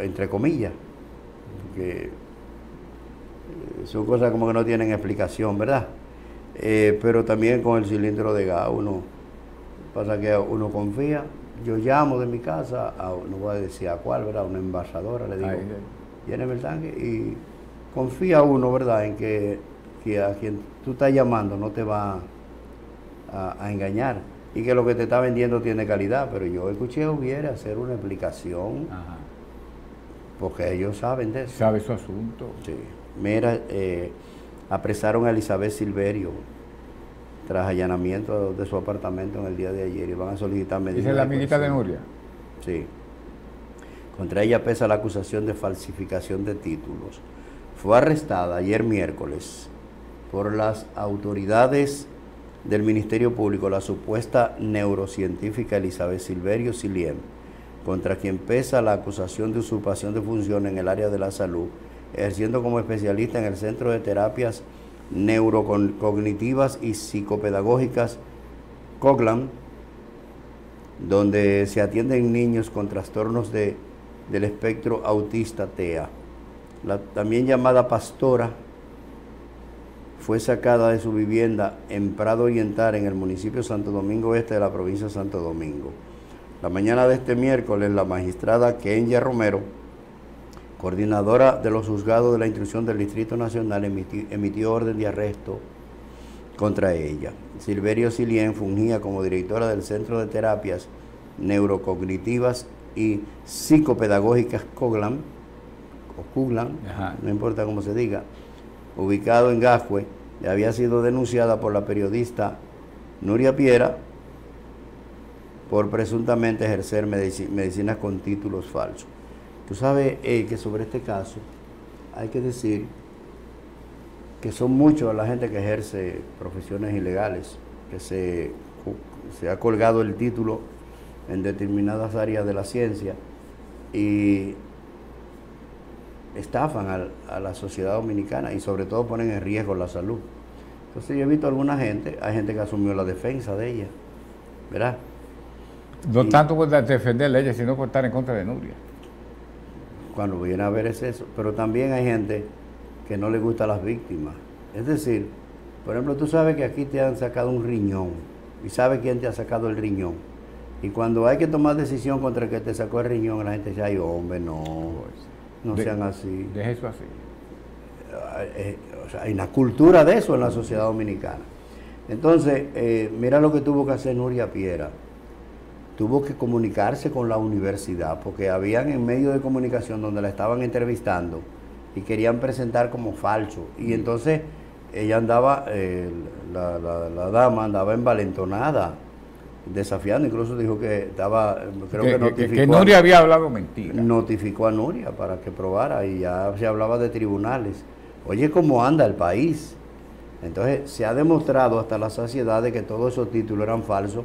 entre comillas. Que eh, son cosas como que no tienen explicación, ¿verdad? Eh, pero también con el cilindro de gas, uno pasa que uno confía. Yo llamo de mi casa, a, no voy a decir a cuál, ¿verdad? Una embasadora, le digo, Ahí, lléneme el tanque y confía uno, ¿verdad? En que, que a quien tú estás llamando no te va a, a engañar y que lo que te está vendiendo tiene calidad, pero yo escuché a Ubiera hacer una explicación Ajá. porque ellos saben de eso. ¿Sabe su asunto? Sí. Mira, eh, apresaron a Elizabeth Silverio tras allanamiento de su apartamento en el día de ayer y van a solicitar medidas. Dice la amiguita de. Nuria. Sí. Contra ella pesa la acusación de falsificación de títulos. Fue arrestada ayer miércoles por las autoridades del Ministerio Público la supuesta neurocientífica Elizabeth Silverio Siliem, contra quien pesa la acusación de usurpación de función en el área de la salud, ejerciendo como especialista en el Centro de Terapias Neurocognitivas y Psicopedagógicas COGLAM, donde se atienden niños con trastornos de, del espectro autista TEA. La también llamada pastora fue sacada de su vivienda en Prado Oriental, en el municipio Santo Domingo Este de la provincia de Santo Domingo. La mañana de este miércoles, la magistrada Kenya Romero, coordinadora de los juzgados de la instrucción del Distrito Nacional, emiti- emitió orden de arresto contra ella. Silverio Silien fungía como directora del Centro de Terapias Neurocognitivas y Psicopedagógicas COGLAM, o CUGLAM, Ajá. no importa cómo se diga, ubicado en Gascue, y había sido denunciada por la periodista Nuria Piera por presuntamente ejercer medici- medicinas con títulos falsos. Tú sabes eh, que sobre este caso hay que decir que son muchos la gente que ejerce profesiones ilegales, que se, se ha colgado el título en determinadas áreas de la ciencia y estafan al- a, la sociedad dominicana y sobre todo ponen en riesgo la salud. Entonces yo he visto a alguna gente, hay gente que asumió la defensa de ella, ¿verdad? No Y- tanto por defenderla ella, sino por estar en contra de Nuria. Cuando viene a ver es eso. Pero también hay gente que no le gusta a las víctimas. Es decir, por ejemplo, tú sabes que aquí te han sacado un riñón y sabes quién te ha sacado el riñón. Y cuando hay que tomar decisión contra el que te sacó el riñón, la gente dice, ay hombre, no, no De- sean así. Deja eso así. Eh, o sea, hay una cultura de eso en la sociedad dominicana. Entonces, eh, mira lo que tuvo que hacer Nuria Piera. Tuvo que comunicarse con la universidad, porque habían en medios de comunicación donde la estaban entrevistando y querían presentar como falso. Y entonces ella andaba, eh, la, la- la dama andaba envalentonada, desafiando, incluso dijo que estaba, creo que, que, notificó que Nuria había hablado mentira. notificó a Nuria para que probara y ya se hablaba de tribunales. Oye, ¿cómo anda el país? Entonces se ha demostrado hasta la saciedad de que todos esos títulos eran falsos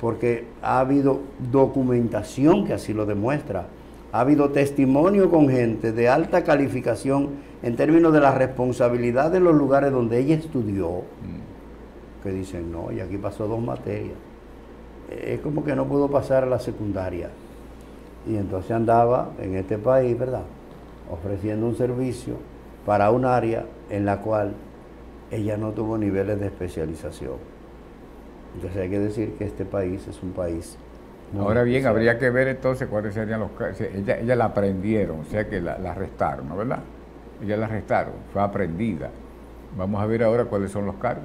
porque ha habido documentación que así lo demuestra. Ha habido testimonio con gente de alta calificación en términos de la responsabilidad de los lugares donde ella estudió, Mm. que dicen, no, y aquí pasó dos materias. Es como que no pudo pasar a la secundaria. Y entonces andaba en este país, ¿verdad? Ofreciendo un servicio para un área en la cual ella no tuvo niveles de especialización. Entonces hay que decir que este país es un país... Ahora bien, habría que ver entonces cuáles serían los casos. Ella, ella la aprendieron, o sea que la, la arrestaron, ¿no verdad? Ella la arrestaron, fue aprendida. Vamos a ver ahora cuáles son los cargos.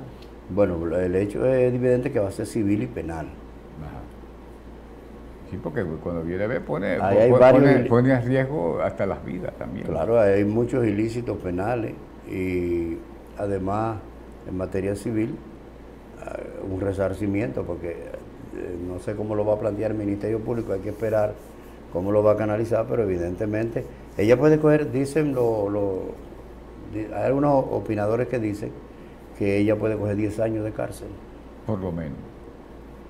Bueno, el hecho es evidente que va a ser civil y penal. Sí, porque cuando viene a ver pone, pone- varios pone- en riesgo hasta las vidas también. Claro, hay muchos ilícitos penales y además en materia civil eh, un resarcimiento porque eh, no sé cómo lo va a plantear el Ministerio Público, hay que esperar cómo lo va a canalizar, pero evidentemente ella puede coger, dicen lo, hay algunos opinadores que dicen que ella puede coger 10 años de cárcel. Por lo menos.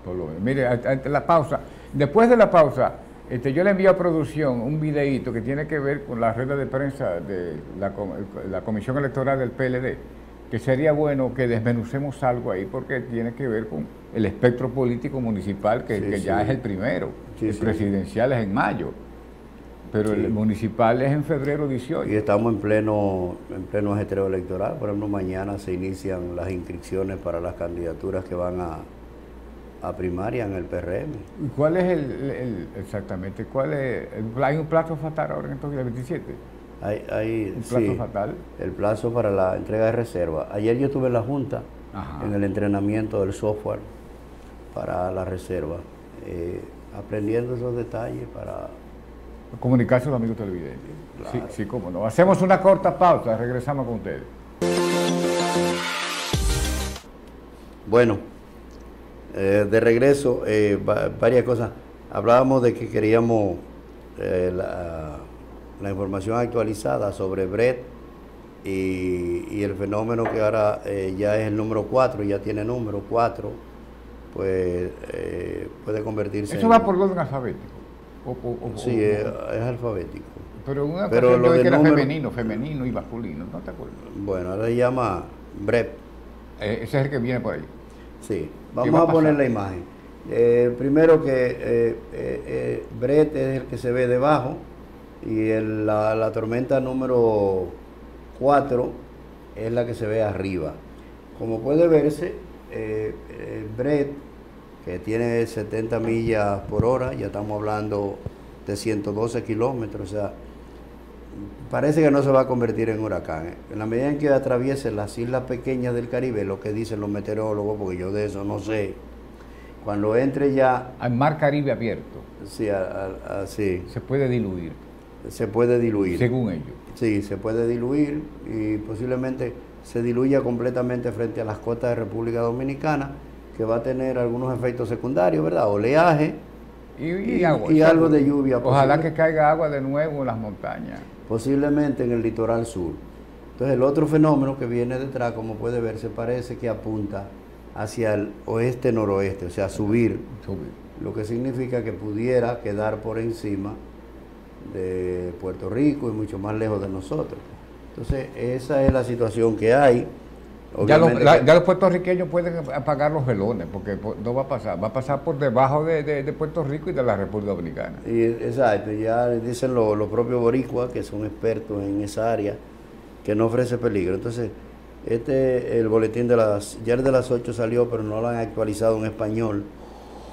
Por lo menos. Mire, a- ante la pausa. Después de la pausa, este, yo le envío a producción un videíto que tiene que ver con la rueda de prensa de la, la Comisión Electoral del PLD, que sería bueno que desmenucemos algo ahí porque tiene que ver con el espectro político municipal, que, Sí, que ya sí. es el primero. Sí, el presidencial es en mayo, pero el municipal es en febrero 18. Y estamos en pleno, en pleno ajetreo electoral. Por ejemplo, mañana se inician las inscripciones para las candidaturas que van a, a primaria en el PRM. ¿Y ¿Cuál es el, el- exactamente? ¿Cuál es? el- ¿Hay un plazo fatal ahora en entonces el 27? Hay, hay- ¿Un plazo sí, fatal? el plazo para la entrega de reserva. Ayer yo estuve en la Junta Ajá. en el entrenamiento del software para la reserva, eh, aprendiendo esos detalles para... Comunicarse a los amigos televidentes. Sí, sí, cómo no. Hacemos una corta pausa, regresamos con ustedes. Bueno, eh, de regreso, eh, va- varias cosas. Hablábamos de que queríamos eh, la, la información actualizada sobre Brett y, y el fenómeno que ahora eh, ya es el número 4, ya tiene número 4, pues puede convertirse Eso en... va por orden alfabético. O- o- o- Sí, es, es alfabético. pero una pero ocasión lo de que era número- femenino, femenino y masculino, ¿no te acuerdas? Bueno, ahora se llama Brett. Ese es el que viene por ahí. Sí, vamos a a, poner la imagen. Eh, primero que eh, eh, Brett es el que se ve debajo y el- la, la tormenta número 4 es la que se ve arriba. Como puede verse, Brett, que tiene 70 millas por hora, ya estamos hablando de 112 kilómetros, o sea, parece que no se va a convertir en huracán. ¿eh? En la medida en que atraviese las islas pequeñas del Caribe, lo que dicen los meteorólogos, porque yo de eso no sé, cuando entre ya, Al mar Caribe abierto, sí, a- a- a- sí, se puede diluir, se puede diluir. según ellos. Sí, se puede diluir y posiblemente se diluya completamente frente a las costas de República Dominicana, que va a tener algunos efectos secundarios, ¿verdad? Oleaje, Y, Y- agua. y algo de lluvia Ojalá posible. que caiga agua de nuevo en las montañas. Posiblemente en el litoral sur. Entonces el otro fenómeno que viene detrás, como puede verse, parece que apunta hacia el oeste-noroeste, o sea, subir, Subir. lo que significa que pudiera quedar por encima de Puerto Rico y mucho más lejos de nosotros. Entonces esa es la situación que hay. Ya los, Obviamente la- que- ya los puertorriqueños pueden apagar los velones, porque po- no va a pasar, va a pasar por debajo de, de- de Puerto Rico y de la República Dominicana. Y, exacto, ya dicen lo- los propios boricuas, que son expertos en esa área, que no ofrece peligro. Entonces, este, el boletín de las, ya el de las 8 salió, pero no lo han actualizado en español.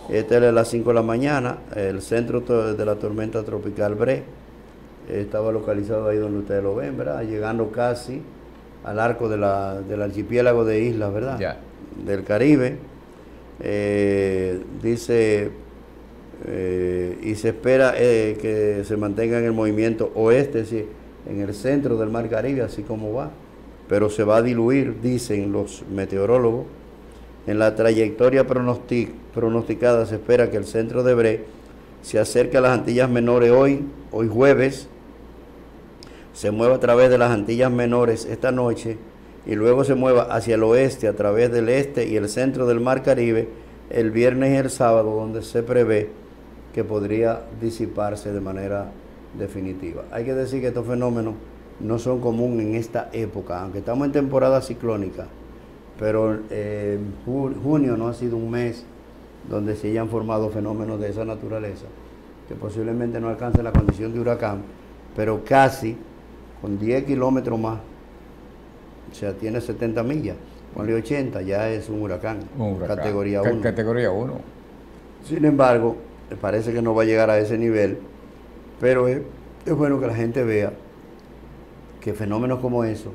Este es de las 5 de la mañana, el centro de la tormenta tropical Bre, estaba localizado ahí donde ustedes lo ven, ¿verdad? Llegando casi al arco de la, del archipiélago de islas, ¿verdad? Ya. Del Caribe. Eh, dice eh, y se espera eh, que se mantenga en el movimiento oeste, es decir, en el centro del Mar Caribe, así como va, pero se va a diluir, dicen los meteorólogos. En la trayectoria pronosti- pronosticada se espera que el centro de Bre se acerque a las Antillas Menores hoy, hoy jueves, se mueva a través de las Antillas Menores esta noche y luego se mueva hacia el oeste a través del este y el centro del Mar Caribe el viernes y el sábado, donde se prevé que podría disiparse de manera definitiva. Hay que decir que estos fenómenos no son comunes en esta época, aunque estamos en temporada ciclónica, pero eh, ju- junio no ha sido un mes donde se hayan formado fenómenos de esa naturaleza, que posiblemente no alcancen la condición de huracán, pero casi con 10 kilómetros más, o sea, tiene 70 millas, ponle 80, ya es un huracán, Un huracán. categoría Ca- 1. Categoría 1. Sin embargo, parece que no va a llegar a ese nivel, pero es, es bueno que la gente vea que fenómenos como eso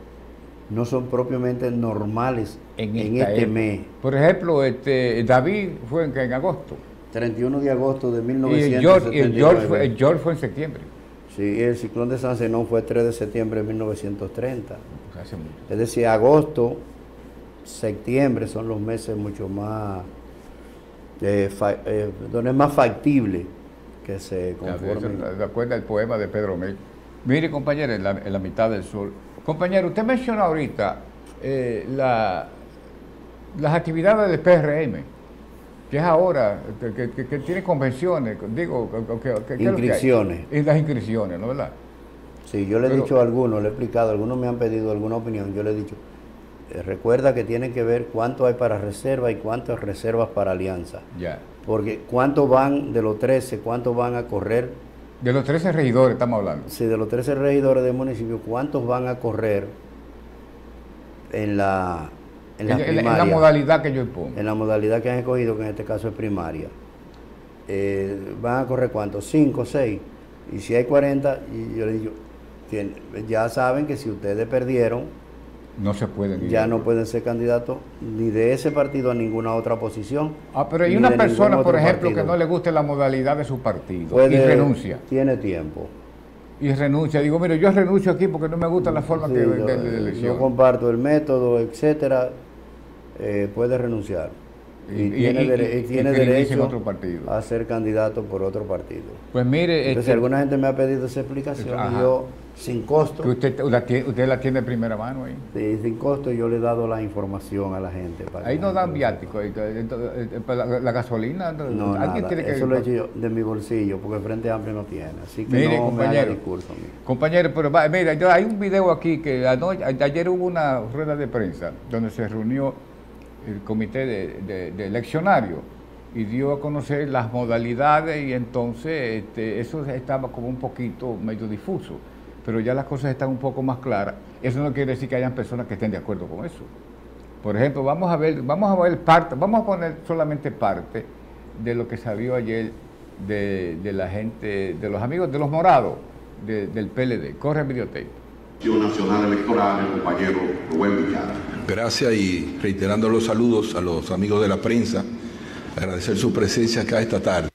no son propiamente normales en, En, este mes. Por ejemplo, este, David fue en, que en agosto. 31 de agosto de Y 1979. el George, el George fue, el George fue en septiembre. Sí, el ciclón de San Zenón fue 3 de septiembre de 1930. O sea, hace mucho. Es decir, agosto, septiembre son los meses mucho más, eh, fa- eh, donde es más factible que se conformen. eso, ¿Se acuerda el poema de Pedro Mel? Mire, compañero, en la, en la mitad del sol. Compañero, usted mencionó ahorita eh, la- las actividades del PRM, que es ahora, que, que- que- tiene convenciones, digo, que, que- que- ¿qué es lo que hay? Inscripciones. Y las inscripciones, ¿no verdad? Sí, yo le he Pero- dicho a algunos, le he explicado, algunos me han pedido alguna opinión, yo le he dicho, eh, recuerda que tiene que ver cuánto hay para reserva y cuántas reservas para alianza. Ya. Porque cuántos van de los 13, cuántos van a correr, De los 13 regidores estamos hablando. si de los 13 regidores del municipio, cuántos van a correr en la, en la en la- en la primaria, modalidad que yo impongo. en la modalidad que han escogido, que en este caso es primaria. Eh, van a correr cuántos, 5, 6. Y si hay 40, y yo le digo, ya saben que si ustedes perdieron, No se pueden ya no pueden ser candidatos ni de ese partido a ninguna otra posición. Ah, pero hay una persona, por ejemplo, partido. que no le guste la modalidad de su partido Puede- y renuncia. Tiene tiempo. Y renuncia. Digo, mire, yo renuncio aquí porque no me gusta la forma Sí, que yo, de, de- de yo elección. comparto el método, etcétera, eh, puede renunciar. Y, tiene, y- dere- y- tiene derecho otro partido. a ser candidato por otro partido. Pues mire, Entonces, este, alguna gente me ha pedido esa explicación Ajá. y yo, sin costo, que usted usted la tiene de primera mano ahí. sí, sin costo, yo le he dado la información a la gente. para Ahí no dan viático. eh, eh, La, la gasolina, No, alguien nada, tiene que... eso lo he hecho yo de mi bolsillo, porque el Frente Amplio no tiene. Así que Mire, no me compañero. discurso. Compañero, pero mira, yo, hay un video aquí que anoche, ayer hubo una rueda de prensa donde se reunió el comité de, de- eleccionario y dio a conocer las modalidades y entonces este, eso estaba como un poquito medio difuso, pero ya las cosas están un poco más claras. Eso no quiere decir que hayan personas que estén de acuerdo con eso. Por ejemplo, vamos a ver, vamos a ver parte, vamos a poner solamente parte de lo que salió ayer de, la gente, de los amigos, de los morados de- del PLD. Corre el videotape. Nacional Electoral, el compañero Rubén Villar. Gracias y reiterando los saludos a los amigos de la prensa, agradecer su presencia acá esta tarde.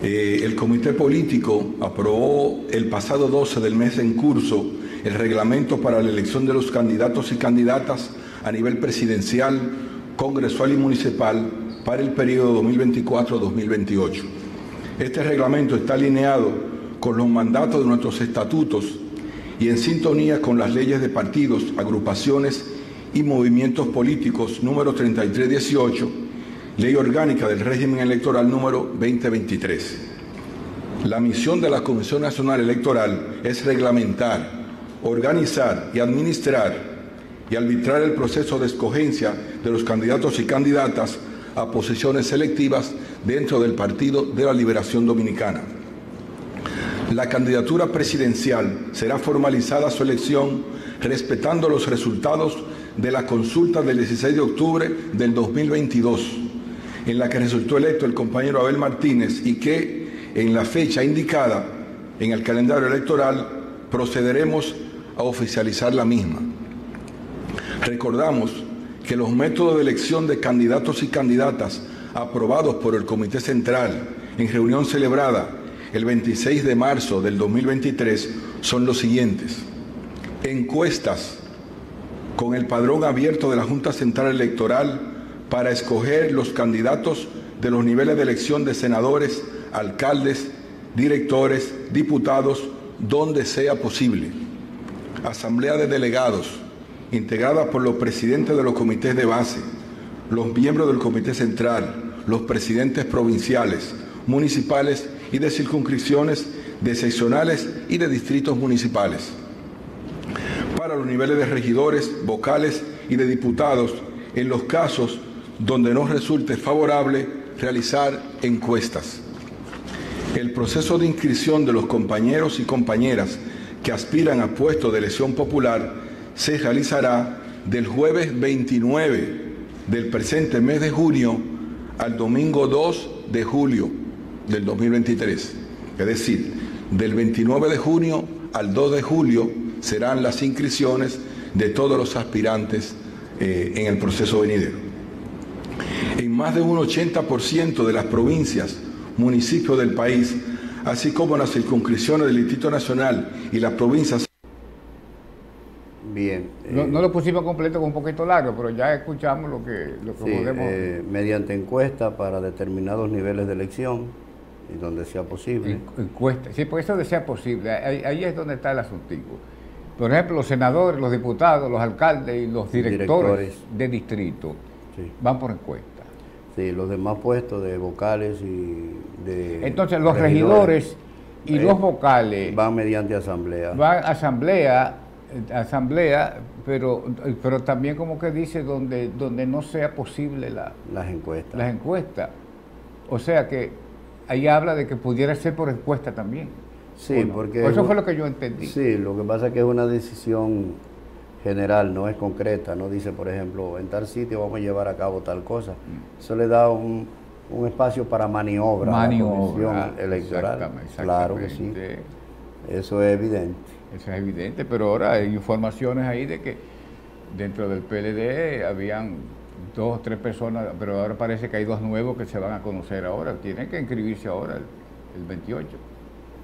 Eh, el Comité Político aprobó el pasado 12 del mes en curso el reglamento para la elección de los candidatos y candidatas a nivel presidencial, congresual y municipal para el periodo 2024-2028. Este reglamento está alineado con los mandatos de nuestros estatutos y en sintonía con las leyes de partidos, agrupaciones y movimientos políticos número 3318, Ley Orgánica del Régimen Electoral número 2023. La misión de la Comisión Nacional Electoral es reglamentar, organizar y administrar y arbitrar el proceso de escogencia de los candidatos y candidatas a posiciones selectivas dentro del Partido de la Liberación Dominicana. La candidatura presidencial será formalizada su elección respetando los resultados de la consulta del 16 de octubre del 2022, en la que resultó electo el compañero Abel Martínez y que en la fecha indicada en el calendario electoral procederemos a oficializar la misma. Recordamos que los métodos de elección de candidatos y candidatas aprobados por el Comité Central en reunión celebrada el 26 de marzo del 2023 son los siguientes. Encuestas con el padrón abierto de la Junta Central Electoral para escoger los candidatos de los niveles de elección de senadores, alcaldes, directores, diputados, donde sea posible. Asamblea de delegados, integrada por los presidentes de los comités de base, los miembros del comité central, los presidentes provinciales, municipales y de circunscripciones, de seccionales y de distritos municipales. Para los niveles de regidores, vocales y de diputados, en los casos donde no resulte favorable realizar encuestas. El proceso de inscripción de los compañeros y compañeras que aspiran a puestos de elección popular se realizará del jueves 29 del presente mes de junio al domingo 2 de julio del 2023. Es decir, del 29 de junio al 2 de julio serán las inscripciones de todos los aspirantes eh, en el proceso venidero. En más de un 80% de las provincias, municipios del país, así como las circunscripciones del Instituto Nacional y las provincias. Bien. No, eh, no lo pusimos completo con un poquito largo, pero ya escuchamos lo que, lo que sí, podemos. eh, mediante encuesta para determinados niveles de elección y donde sea posible. En- encuesta. Sí, porque eso de sea posible, ahí, ahí es donde está el asuntico. Por ejemplo, los senadores, los diputados, los alcaldes y los directores, Directores. de distrito Sí. van por encuesta. Sí, los demás puestos de vocales y de... Entonces, los regidores y eh, los vocales van mediante asamblea. van asamblea, asamblea, pero, pero también como que dice donde, donde no sea posible la, Las encuestas. las encuestas. O sea que ahí habla de que pudiera ser por encuesta también. Sí, porque... O eso fue lo que yo entendí. Sí, lo que pasa es que es una decisión general, no es concreta, no dice, por ejemplo, en tal sitio vamos a llevar a cabo tal cosa. Eso le da un, un espacio para maniobra, a la Maniobra, electoral. exactamente, Claro que sí, exactamente. eso es evidente. Eso es evidente, pero ahora hay informaciones ahí de que dentro del PLD habían dos o tres personas, pero ahora parece que hay dos nuevos que se van a conocer ahora. Tienen que inscribirse ahora, el, el 28,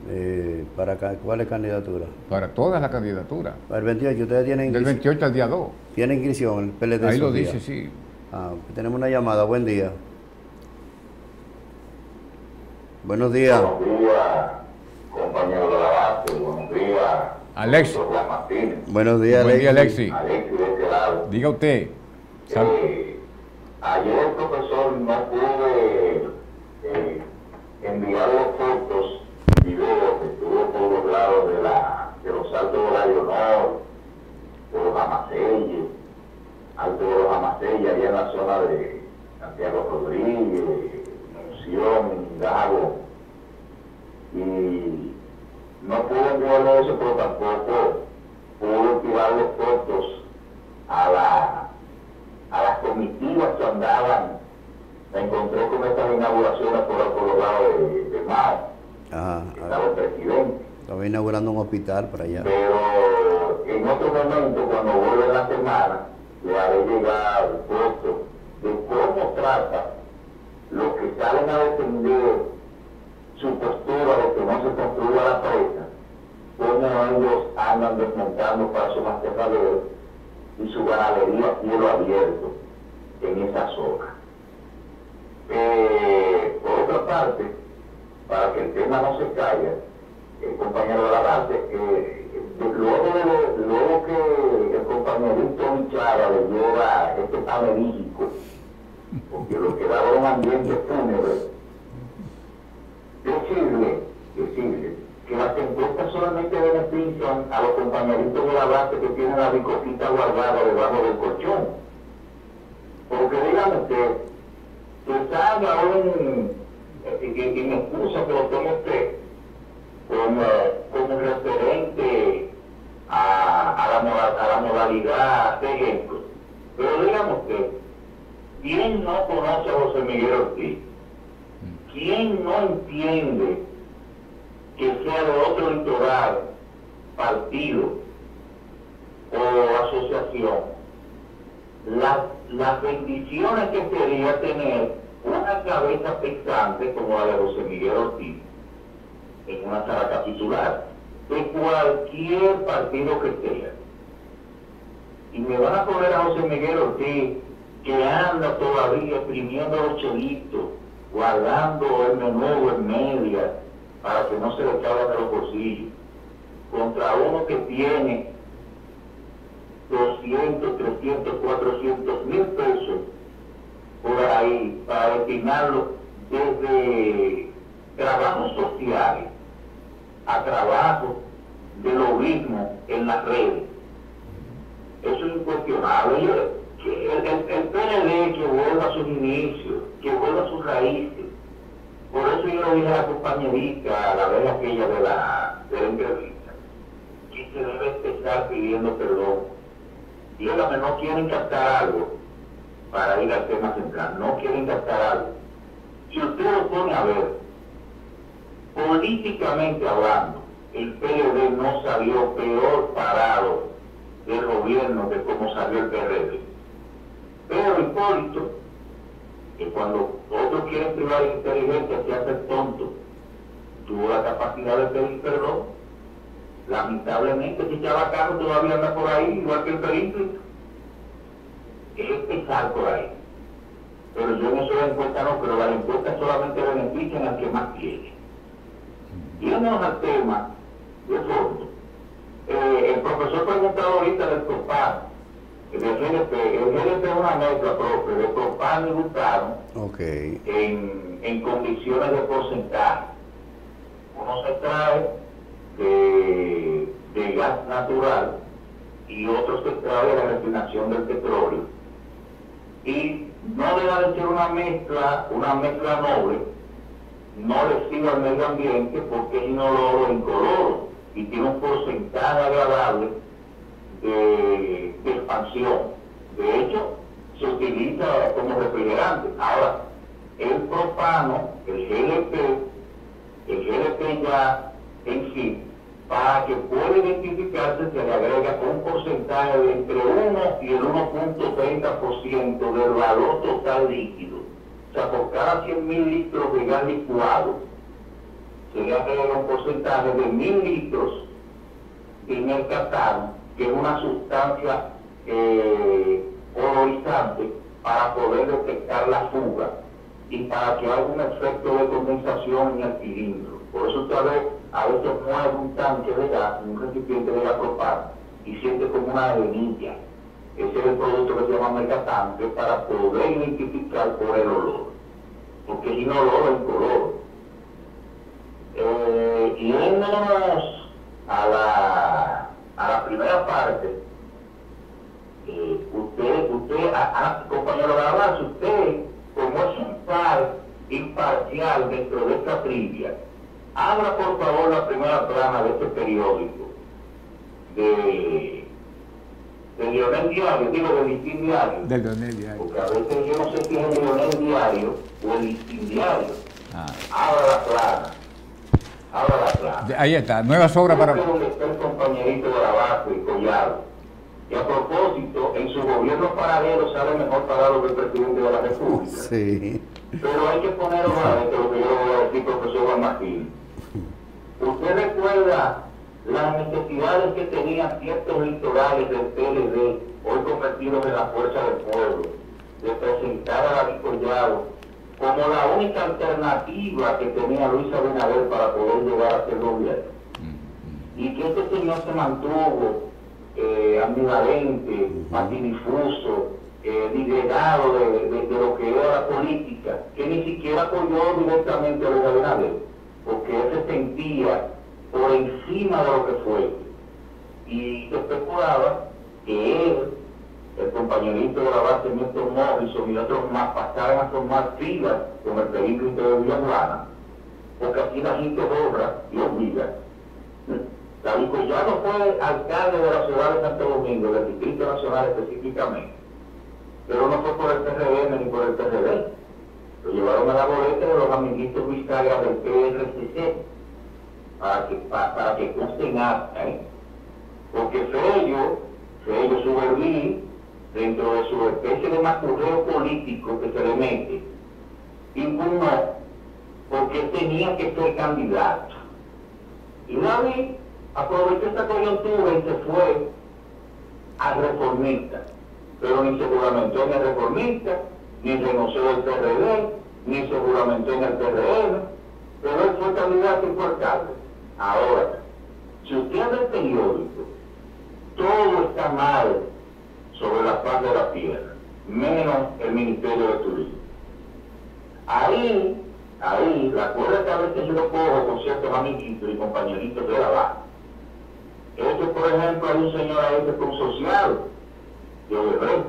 Eh, para ca- ¿Cuál es candidatura? para todas las candidaturas. Para el 28, ustedes tienen, Del inscri- 28 al día 2. tienen inscripción, el PLD. Ahí lo dice, sí. Ah, tenemos una llamada, buen día. Buenos días. Buenos días, compañero de la base. Buenos días, Alex. doctor Juan Martínez. Buenos días, Buen día. Alexi. Alexis de este lado. Diga usted. Eh, ayer, profesor, no pude eh, enviar los fotos y videos que estuvo por los lados de, la, de los altos la Leonor, por los Amaseyes, alto de los Amaseyes, allá en la zona de Santiago Rodríguez, Monción, Gago. Y no pude enviarle eso, pero tampoco pude tirarle fotos a la a las comitivas que andaban, me encontré con estas inauguraciones por, los lados de, de Mao, que ah, estaba el presidente. estaba inaugurando un hospital por allá. Pero en otro momento, cuando vuelve la semana, le haré llegar fotos de cómo trata los que salen a defender su postura de que no se construya la presa, cómo ellos andan desmontando pasos más terraderos y su ganadería a cielo abierto en esa zona. Eh, por otra parte, para que el tema no se caiga, el compañero de la base, eh, de- luego, de- luego que el compañerito Michara le lleva este panegírico, porque lo que daba un ambiente fúnebre, decirle, decirle que las encuestas solamente benefician a los compañeritos de la base que tienen la bicocita guardada debajo del colchón. Porque dígame usted, que salga un, eh, y, y me excusa que lo tome usted como, como referente a, a, la, modalidad de ejemplo. Pero dígame usted, ¿quién no conoce a José Miguel Ortiz? ¿Quién no entiende que sea de otro litoral, partido o asociación, las, las bendiciones que sería tener una cabeza pensante como la de José Miguel Ortiz en una sala capitular de cualquier partido que sea. Y me van a poner a José Miguel Ortiz que anda todavía exprimiendo los chelitos, guardando el menudo en media para que no se le caigan de los bolsillos, contra uno que tiene 200, 300, 400 mil pesos por ahí para destinarlo desde trabajos sociales a trabajos de lobismo en las redes. Eso es incuestionable. El, el, el que vuelva a sus inicios, que vuelva a sus raíces. Por eso yo le dije a la compañerita, a la vez aquella de la, de la entrevista, que se debe empezar pidiendo perdón. Dígame, no quieren captar algo para ir al tema central, no quieren captar algo. Si usted lo pone a ver, políticamente hablando, el PLD no salió peor parado del gobierno que como salió el PRD. Pero Hipólito que cuando otros quieren privar de inteligencia se hace tonto, tuvo la capacidad de pedir perdón. Lamentablemente, si Chabacano todavía anda por ahí, igual que el perímetro. Es empezar por ahí. Pero yo no soy encuesta, no, pero las encuestas solamente benefician al que más tiene. Yéndonos al tema de fondo. Eh, el profesor preguntaba ahorita del propano, El GDP es una mezcla propia de propano y butano en, en condiciones de porcentaje. Uno se trae de, de gas natural y otro se trae de la refinación del petróleo. Y no deja de ser una mezcla, una mezcla noble, no lesiva al medio ambiente porque es inoloro e incoloro y tiene un porcentaje agradable de, de expansión. De hecho, se utiliza como refrigerante. Ahora, el propano, el GLP, el GLP ya en sí, para que pueda identificarse se le agrega un porcentaje de entre 1 y el 1.30% del valor total líquido. O sea, por cada 100 mil litros de gas licuado, se le agrega un porcentaje de mil litros de mercatano, que es una sustancia eh, olorizante para poder detectar la fuga y para que haga un efecto de condensación en el cilindro. Por eso usted a veces mueve un tanque de gas, un recipiente de propano, y siente como una arenilla. Ese es el producto que se llama mercatán, que es para poder identificar por el olor. Porque es inoloro e incoloro. Eh, yéndonos a la, a la primera parte, eh, usted, usted, a, a- compañero Gabás, usted, como es un par imparcial dentro de esta trivia, abra por favor la primera plana de este periódico, de, de Lionel Diario, digo de Listín Diario, Del Diario. porque a veces yo no sé si es el Lionel Diario o el Listín Diario. Ah. Abra la plana, la plana. De- Ahí está, nuevas obras para... El compañerito de Abajo y Collado. Y a propósito, en su gobierno paralelo sale mejor pagado que el presidente de la República. Sí. Pero hay que poner otra vez lo que yo voy a decir, profesor Juan Martín. ¿Usted recuerda las necesidades que tenían ciertos litorales del PLD, hoy convertidos en la fuerza del pueblo, de presentar a David Collado como la única alternativa que tenía Luis Abinader para poder llegar a ser gobierno? y que este señor se mantuvo eh, ambivalente, patidifuso, eh, disgregado de, de- de lo que era la política, que ni siquiera apoyó directamente a Luis Abinader, porque él se sentía por encima de lo que fue. Y se especulaba la base Néstor Morrison y otros más pasaran a formar filas con el perímetro de Villa Juana, porque aquí la gente borra y olvida. David Collado fue alcalde de la ciudad de Santo Domingo, del Distrito Nacional específicamente, pero no fue por el PRM ni por el PRD. Lo llevaron a la boleta de los amiguitos Cagra del PRCC, para que, pa- para que conste en acta, ¿eh? Porque Fello, Fello dentro de su especie de macurreo político que se le mete, impugnó porque tenía que ser candidato. Y David aprovechó esta coyuntura y se fue al reformista. Pero ni se juramentó en el reformista, ni renunció del PRD, ni se juramentó en el PRM, pero él fue candidato alcalde. Ahora, si usted ve el periódico, todo está mal sobre la faz de la tierra, menos el Ministerio de Turismo. Ahí, ahí, la cuerda que a veces yo lo cojo con ciertos amiguitos y compañeritos de la baja. Esto, por ejemplo, hay un señor ahí que es consociado de Odebrecht,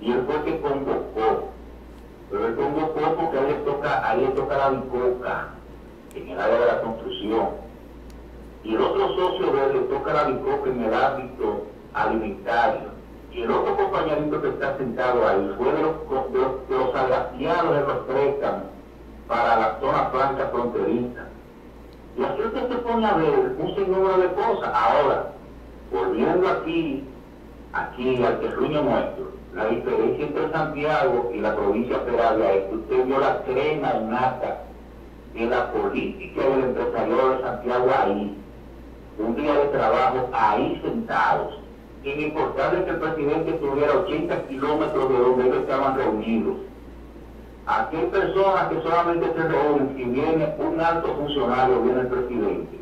y él fue que convocó. Pero él convocó porque le toca, a él le toca la bicoca en el área de la construcción. Y el otro socio de él le toca la bicoca en el ámbito alimentario. El otro compañerito que está sentado ahí fue de los, de los, de los agraciados de los préstamos para la zona franca fronteriza. Y así usted se pone a ver un sinnúmero de cosas. Ahora, volviendo aquí aquí al terruño nuestro, la diferencia entre Santiago y la provincia federal es que usted vio la crema nata de la política del empresariado de Santiago ahí, un día de trabajo ahí sentados, sin importarle que el presidente estuviera 80 kilómetros de donde ellos estaban reunidos. Aquí hay personas que solamente se reúnen si viene un alto funcionario, viene el presidente,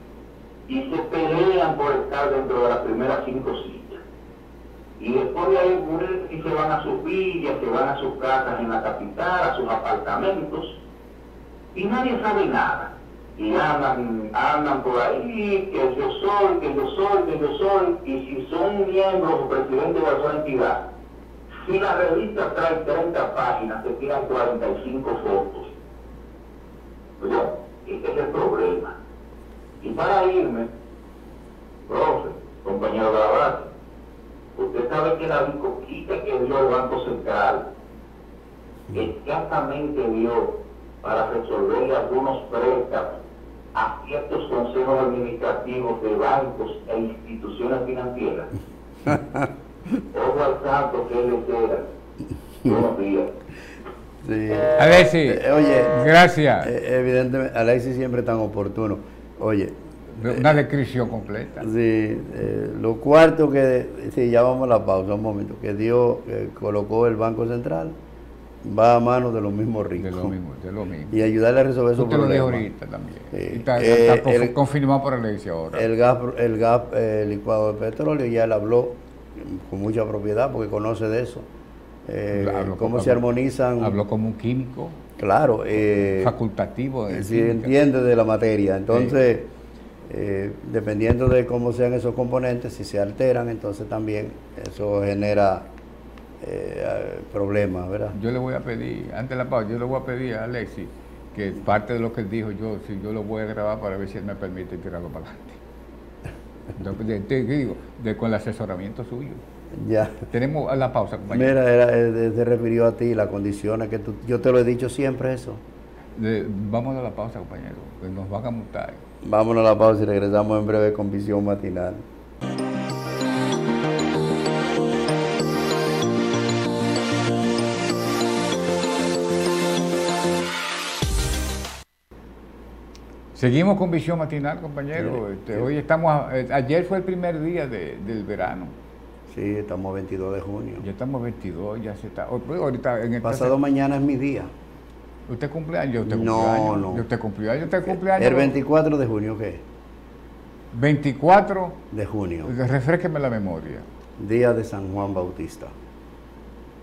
y se pelean por estar dentro de las primeras cinco sillas. Y después de ahí y se van a sus villas, se van a sus casas en la capital, a sus apartamentos, y nadie sabe nada. Y andan, andan por ahí, que yo soy, que yo soy, que yo soy, y si son miembros o presidentes de la entidad, si la revista trae 30 páginas, se tiran 45 fotos. Pero este es el problema. Y para irme, profe, compañero de la base, usted sabe que la bicoquita que dio el Banco Central, exactamente dio para resolver algunos préstamos ciertos consejos administrativos de bancos e instituciones financieras. Ojo al santo que él queda. Buenos días. Sí. Alexis, Eh, oye, gracias. Eh, evidentemente, Alexis siempre tan oportuno. Oye, Una descripción completa. sí, eh, lo cuarto que, sí, ya vamos a la pausa un momento, que dio, que colocó el Banco Central, va a manos de los mismos ricos. De lo mismo, de lo mismo. Y ayudarle a resolver esos Usted lo problemas. ahorita también. Sí. Y está, Eh, está conf- el- confirmado por la iglesia ahora. El gas, el gas eh, licuado de petróleo, ya él habló con mucha propiedad porque conoce de eso. Eh, Habló cómo se armonizan. Habló como un químico Claro. eh, facultativo. de si entiende de la materia. Entonces, dependiendo de cómo sean esos componentes, si se alteran, entonces también eso genera eh, problemas, ¿verdad? Yo le voy a pedir, antes de la pausa, yo le voy a pedir a Alexis que parte de lo que él dijo, yo si yo lo voy a grabar para ver si él me permite tirarlo para adelante. Entonces, de- te digo, de, con el asesoramiento suyo. Ya. Tenemos la pausa, compañero. Mira, era, eh, se refirió a ti, las condiciones que tú, yo te lo he dicho siempre eso. De- vamos a la pausa, compañero, que nos van a mutar. Vámonos a la pausa y regresamos en breve con visión matinal. Seguimos con visión matinal, compañero. Sí, Este, sí. Hoy estamos, a- eh, ayer fue el primer día de- del verano. Sí, estamos 22 de junio. Ya estamos 22, ya se está. pues, Ahorita en esta Pasado mañana es mi día. ¿Usted cumpleaños? ¿Usted No, cumpleaños? no. ¿Usted cumpleaños? ¿Usted cumpleaños? El 24 de junio, ¿qué? 24, De junio. refresqueme la memoria. Día de San Juan Bautista.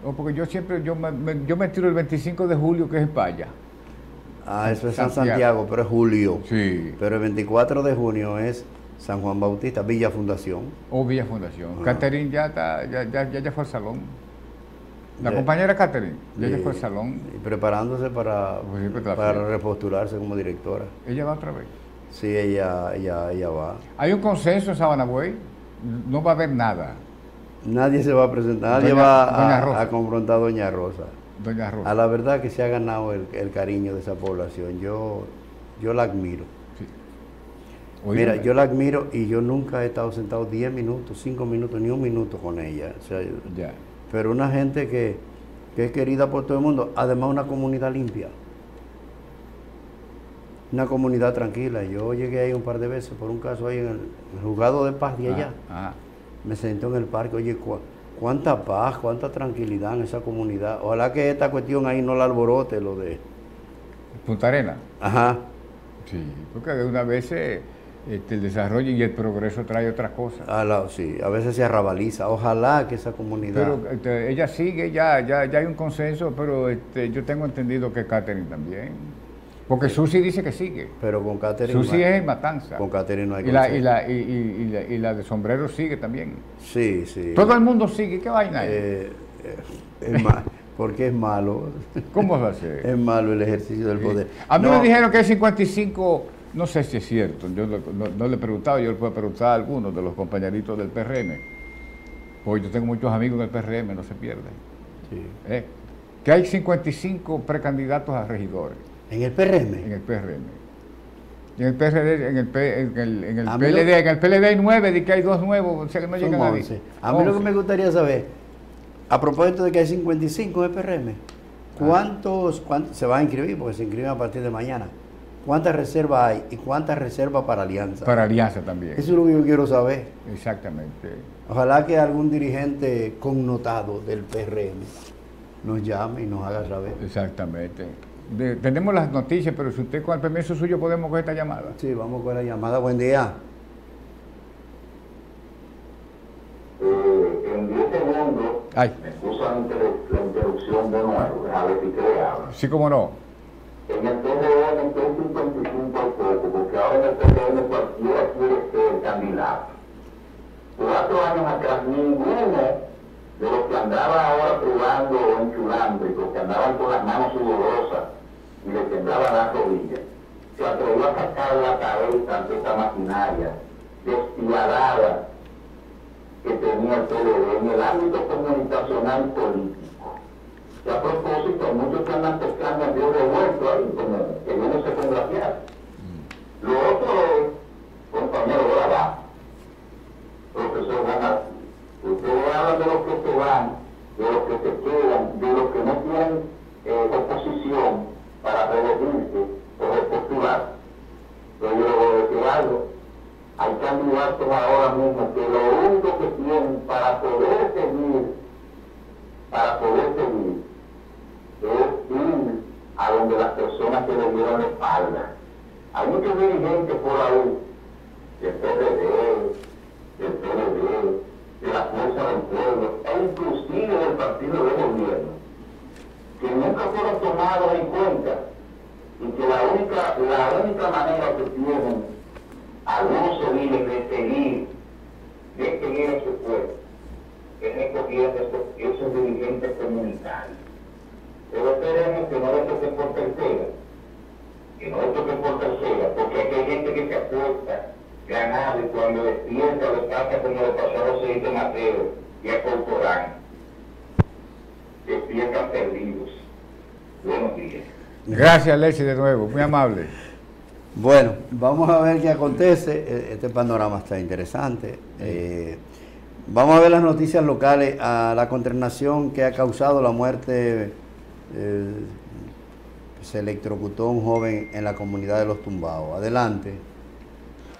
Oh, porque yo siempre, yo me, me- yo me tiro el 25 de julio, que es Paya. Ah, eso es San Santiago. Santiago, pero es julio. Sí. Pero el 24 de junio es San Juan Bautista, Villa Fundación. O Villa Fundación. Ah. Catherine ya, está, ya, ya, ya, ya fue al salón. La Ya. compañera Catherine, ya, ya fue al salón. Y preparándose para, Pues sí, pues, para repostularse como directora. Ella va otra vez. Sí, ella, ella, ella va. Hay un consenso en Sabana Buey. No va a haber nada. Nadie se va a presentar, nadie Doña- va a, a confrontar a Doña Rosa. Doña Rosa. A la verdad que se ha ganado el, el cariño de esa población. Yo, yo la admiro. Sí. Mira, yo la admiro y yo nunca he estado sentado 10 minutos, 5 minutos, ni un minuto con ella. O sea, Ya. pero una gente que, que es querida por todo el mundo, además una comunidad limpia. Una comunidad tranquila. Yo llegué ahí un par de veces por un caso ahí en el, en el juzgado de paz de allá. Ah, ah. Me senté en el parque, oye, cu- cuánta paz, cuánta tranquilidad en esa comunidad. Ojalá que esta cuestión ahí no la alborote, lo de... Punta Arena. Ajá. Sí, porque de una vez este, el desarrollo y el progreso trae otras cosas. A la- sí, a veces se arrabaliza. Ojalá que esa comunidad... Pero este, ella sigue, ya, ya, ya hay un consenso, pero este, yo tengo entendido que Catherine también. Porque Susi dice que sigue. Pero con Catherine... Susi no hay- es en Matanza. Con Catherine no hay y la, y, la, y, la, y la de sombrero sigue también. Sí, sí. Todo el mundo sigue, ¿qué vaina es? Eh, eh, es ma- porque es malo. ¿Cómo va a ser? es malo el ejercicio del poder. A mí No, me dijeron que es 55, no sé si es cierto, yo no, no- no le he preguntado, yo le puedo preguntar a algunos de los compañeritos del PRM, porque yo tengo muchos amigos en el PRM, no se pierden, sí. ¿eh? que hay 55 precandidatos a regidores En el PRM. en el PRM. En el PRD, en el, en el, en el A lo- PLD, en el PLD hay nueve, de que hay dos nuevos, o sea que no Son llega nadie. 11. A mí lo que 11. me gustaría saber, a propósito de que hay 55 en PRM, ¿cuántos, cuántos se van a inscribir? Porque se inscriben a partir de mañana. ¿Cuántas reservas hay y cuántas reservas para Alianza? Para Alianza también. Eso es lo que yo quiero saber. Exactamente. Ojalá que algún dirigente connotado del PRM nos llame y nos haga saber. Exactamente. De- tenemos las noticias, pero si usted con el permiso suyo podemos coger esta llamada. Sí, vamos con la llamada. Buen día. Eh, en 10 segundos, Ay, me excusan la interrupción de nuevo, a ver si que habla. sí como no. En el PRM estoy 55 al poco, porque ahora en el PRM cualquiera quiere ser candidato. Cuatro años atrás, ninguno de los que andaba ahora probando o enchulando y los que andaban con las manos sudorosas y les temblaban las rodillas, se atrevió a sacar la cabeza ante esta maquinaria despiadada que tenía el PLD en el ámbito comunicacional y político. Y a propósito, muchos que andan pescando el río revuelto ahí, como que no se congraciar. Lo otro es, compañero abajo, profesor Ganassi, ustedes hablan de los que se van, de los que se quedan, de los que no tienen eh, oposición para reelegirse o repostular. Pero yo le voy a decir algo, hay candidatos ahora mismo que lo único que tienen para poder seguir, para poder seguir, es ir a donde las personas que le dieron la espalda. Hay muchos dirigentes por ahí, del PRD, del PLD, de la Fuerza del Pueblo, e inclusive del partido de gobierno, que nunca fueron tomados en cuenta y que la única, manera que tienen algunos civiles de seguir, de seguir a su pueblo, es recogiendo esos, esos dirigentes comunitarios. Pero esperemos que no le toque por tercera, que no le toque por tercera, porque aquí hay gente que se apuesta ganado y cuando despierta le pasa como le pasó a Joséito Mateo y a Corporán. Despiertan perdidos. Buenos días. Gracias, Leslie, de nuevo. Muy amable. Bueno, vamos a ver qué acontece. E- Este panorama está interesante. Eh, vamos a ver las noticias locales a la consternación que ha causado la muerte. eh, se electrocutó un joven en la comunidad de Los Tumbados. Adelante.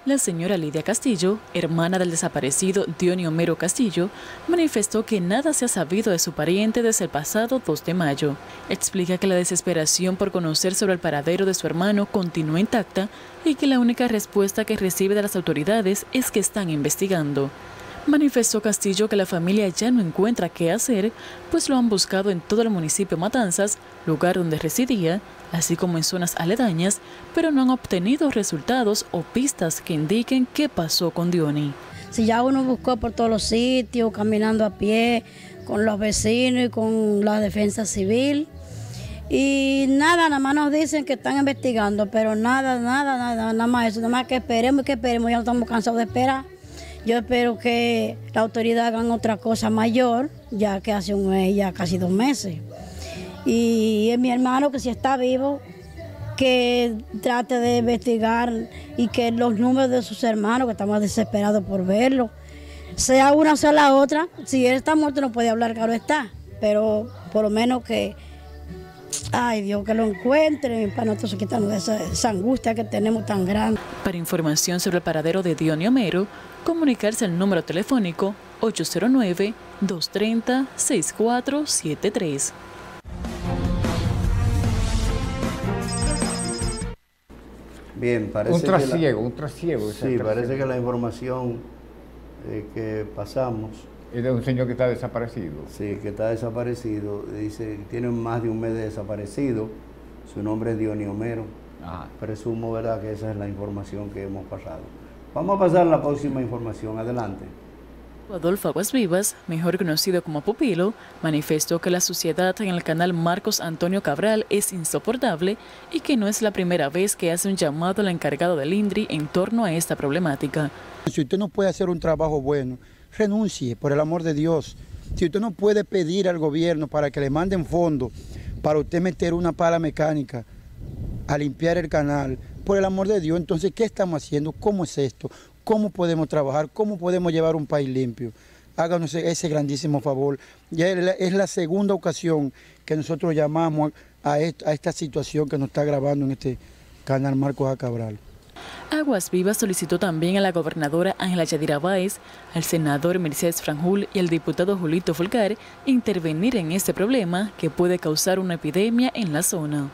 La señora Lidia Castillo, hermana del desaparecido Dionio Mero Castillo, manifestó que nada se ha sabido de su pariente desde el pasado 2 de mayo. Explica que la desesperación por conocer sobre el paradero de su hermano continúa intacta y que la única respuesta que recibe de las autoridades es que están investigando. Manifestó Castillo que la familia ya no encuentra qué hacer, pues lo han buscado en todo el municipio Matanzas, lugar donde residía, así como en zonas aledañas, pero no han obtenido resultados o pistas que indiquen qué pasó con Diony. Si ya uno buscó por todos los sitios, caminando a pie, con los vecinos y con la defensa civil. Y nada, nada más nos dicen que están investigando, pero nada, nada, nada, nada más eso, nada más que esperemos y que esperemos, ya no estamos cansados de esperar. Yo espero que la autoridad hagan otra cosa mayor, ya que hace un mes, ya casi dos meses. Y es mi hermano que si está vivo, que trate de investigar y que los números de sus hermanos, que estamos desesperados por verlo, sea una o sea la otra. Si él está muerto no puede hablar, claro está, pero por lo menos que, ay Dios, que lo encuentren para nosotros quitarnos de esa, esa angustia que tenemos tan grande. Para información sobre el paradero de Dionio Mero, comunicarse al número telefónico 809-230-6473. Bien, parece Un que la- trasiego, un trasiego. Sí, trasiego. parece que la información eh, que pasamos, Es de un señor que está desaparecido. sí, que está desaparecido, dice que tiene más de un mes de desaparecido, su nombre es Dionio Mero, Ajá. presumo, ¿verdad?, que esa es la información que hemos pasado. Vamos a pasar a la próxima información, adelante. Adolfo Aguas Vivas, mejor conocido como Pupilo, manifestó que la suciedad en el canal Marcos Antonio Cabral es insoportable y que no es la primera vez que hace un llamado al encargado del INDRI en torno a esta problemática. Si usted no puede hacer un trabajo bueno, renuncie, por el amor de Dios. Si usted no puede pedir al gobierno para que le manden fondos para usted meter una pala mecánica a limpiar el canal, por el amor de Dios, entonces, ¿qué estamos haciendo? ¿Cómo es esto? ¿Cómo podemos trabajar? ¿Cómo podemos llevar un país limpio? Háganos ese grandísimo favor. Ya es la segunda ocasión que nosotros llamamos a esta situación que nos está grabando en este canal Marcos A. Cabral. Aguas Vivas solicitó también a la gobernadora Ángela Yadira Báez, al senador Mercedes Franjul y al diputado Julito Fulcar intervenir en este problema que puede causar una epidemia en la zona.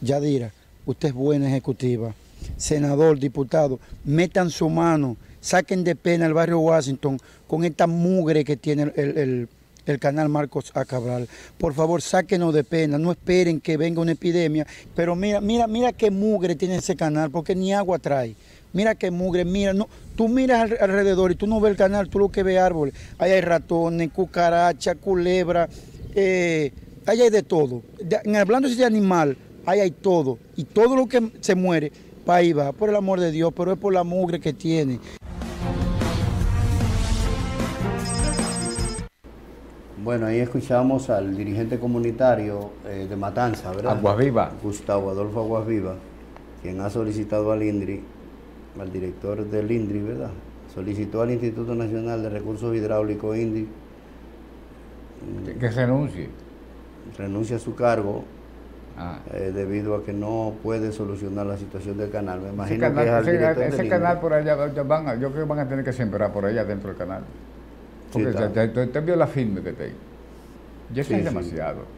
Yadira, usted es buena ejecutiva. Senador, diputado, metan su mano, saquen de pena el barrio Washington con esta mugre que tiene el, el canal Marcos A. Cabral. Por favor, sáquenos de pena, no esperen que venga una epidemia. Pero mira, mira, mira qué mugre tiene ese canal, porque ni agua trae. Mira qué mugre, mira, no, tú miras alrededor y tú no ves el canal, tú lo que ves árboles. Ahí hay ratones, cucaracha, culebra, eh, ahí hay de todo. hablando de animal, ahí hay todo. Y todo lo que se muere, para ahí va, por el amor de Dios, pero es por la mugre que tiene. Bueno, ahí escuchamos al dirigente comunitario eh, de Matanza, ¿verdad? Aguas Viva. Gustavo Adolfo Aguas Viva, quien ha solicitado al INDRI, al director del INDRI, ¿verdad? Solicitó al Instituto Nacional de Recursos Hidráulicos INDRI que renuncie. Renuncia a su cargo ah. eh, debido a que no puede solucionar la situación del canal. Me imagino que es al ese, ese canal por allá, van yo creo que van a tener que sembrar por allá dentro del canal. Porque usted vio la firme que tengo. Ya es demasiado.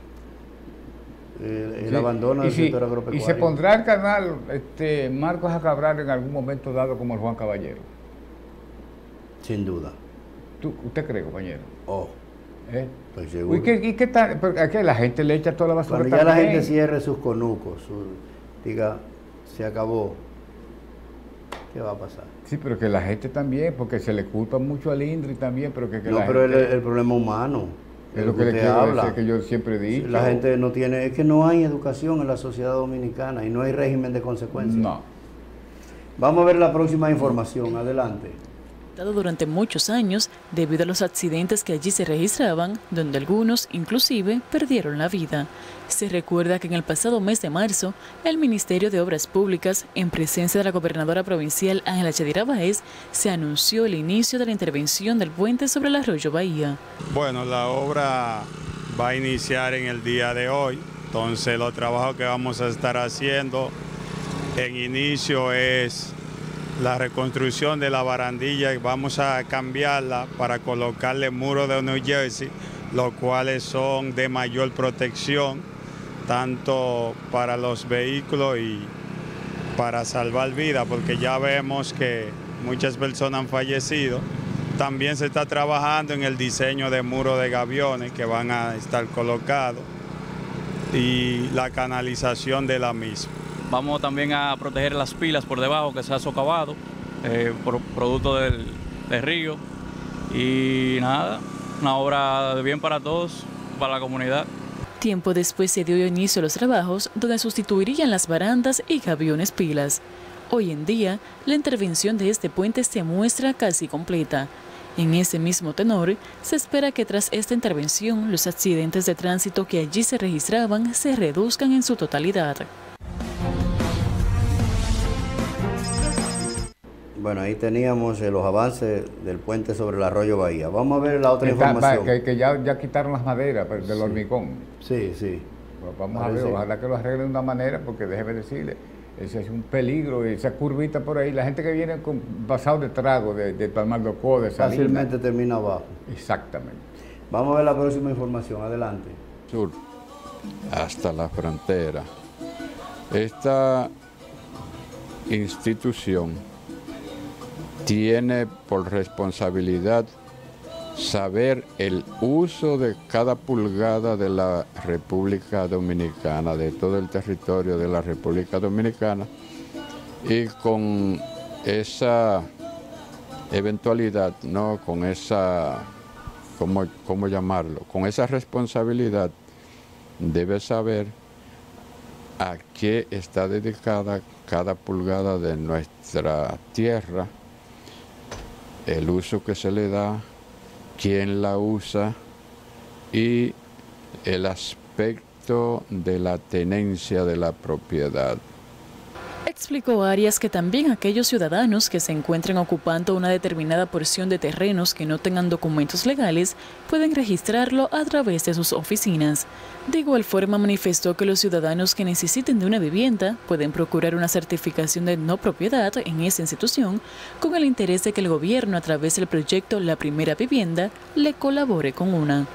El, abandono del sector agropecuario. Y se pondrá el canal este, Marcos a Cabral en algún momento dado como el Juan Caballero. Sin duda. ¿Usted cree, compañero? Oh. ¿Eh? Pues seguro. ¿Y qué, y qué tal? Porque la gente le echa toda la basura. Cuando ya la gente cierre sus conucos, diga, se acabó, ¿qué va a pasar? Sí, pero que la gente también, porque se le culpa mucho al INDRI también, pero que, No, pero el, problema humano. Es lo que, le quiero habla. que yo siempre he dicho. La gente no tiene, es que no hay educación en la sociedad dominicana y no hay régimen de consecuencias. No. Vamos a ver la próxima información, adelante durante muchos años debido a los accidentes que allí se registraban, donde algunos inclusive perdieron la vida. Se recuerda que en el pasado mes de marzo, el Ministerio de Obras Públicas, en presencia de la gobernadora provincial Ángela Chadira Báez, se anunció el inicio de la intervención del puente sobre el arroyo Bahía. Bueno, la obra va a iniciar en el día de hoy, entonces los trabajos que vamos a estar haciendo en inicio es la reconstrucción de la barandilla y vamos a cambiarla para colocarle muros de New Jersey, los cuales son de mayor protección, tanto para los vehículos y para salvar vidas, porque ya vemos que muchas personas han fallecido. También se está trabajando en el diseño de muros de gaviones que van a estar colocados y la canalización de la misma. Vamos también a proteger las pilas por debajo que se ha socavado eh, por producto del, río. Y nada, una obra de bien para todos, para la comunidad. Tiempo después se dio inicio a los trabajos donde sustituirían las barandas y gaviones pilas. Hoy en día, la intervención de este puente se muestra casi completa. En ese mismo tenor, se espera que tras esta intervención los accidentes de tránsito que allí se registraban se reduzcan en su totalidad. Bueno, ahí teníamos eh, los avances del puente sobre el arroyo Bahía. Vamos a ver la otra información. que, ya, quitaron las maderas pues, del hormigón. Sí, sí. Pues vamos a ver, ojalá que lo arreglen de una manera, porque déjeme decirle, ese es un peligro, esa curvita por ahí, la gente que viene con pasado de trago, de, de de Fácilmente termina abajo. Exactamente. Vamos a ver la próxima información, adelante. Sur, hasta la frontera. Esta institución tiene por responsabilidad saber el uso de cada pulgada de la República Dominicana, de todo el territorio de la República Dominicana, y con esa eventualidad, ¿no? con esa, ¿cómo, cómo llamarlo? Con esa responsabilidad debe saber a qué está dedicada cada pulgada de nuestra tierra el uso que se le da, quién la usa y el aspecto de la tenencia de la propiedad. Explicó Arias que también aquellos ciudadanos que se encuentren ocupando una determinada porción de terrenos que no tengan documentos legales pueden registrarlo a través de sus oficinas. De igual forma manifestó que los ciudadanos que necesiten de una vivienda pueden procurar una certificación de no propiedad en esa institución con el interés de que el gobierno a través del proyecto La Primera Vivienda le colabore con una.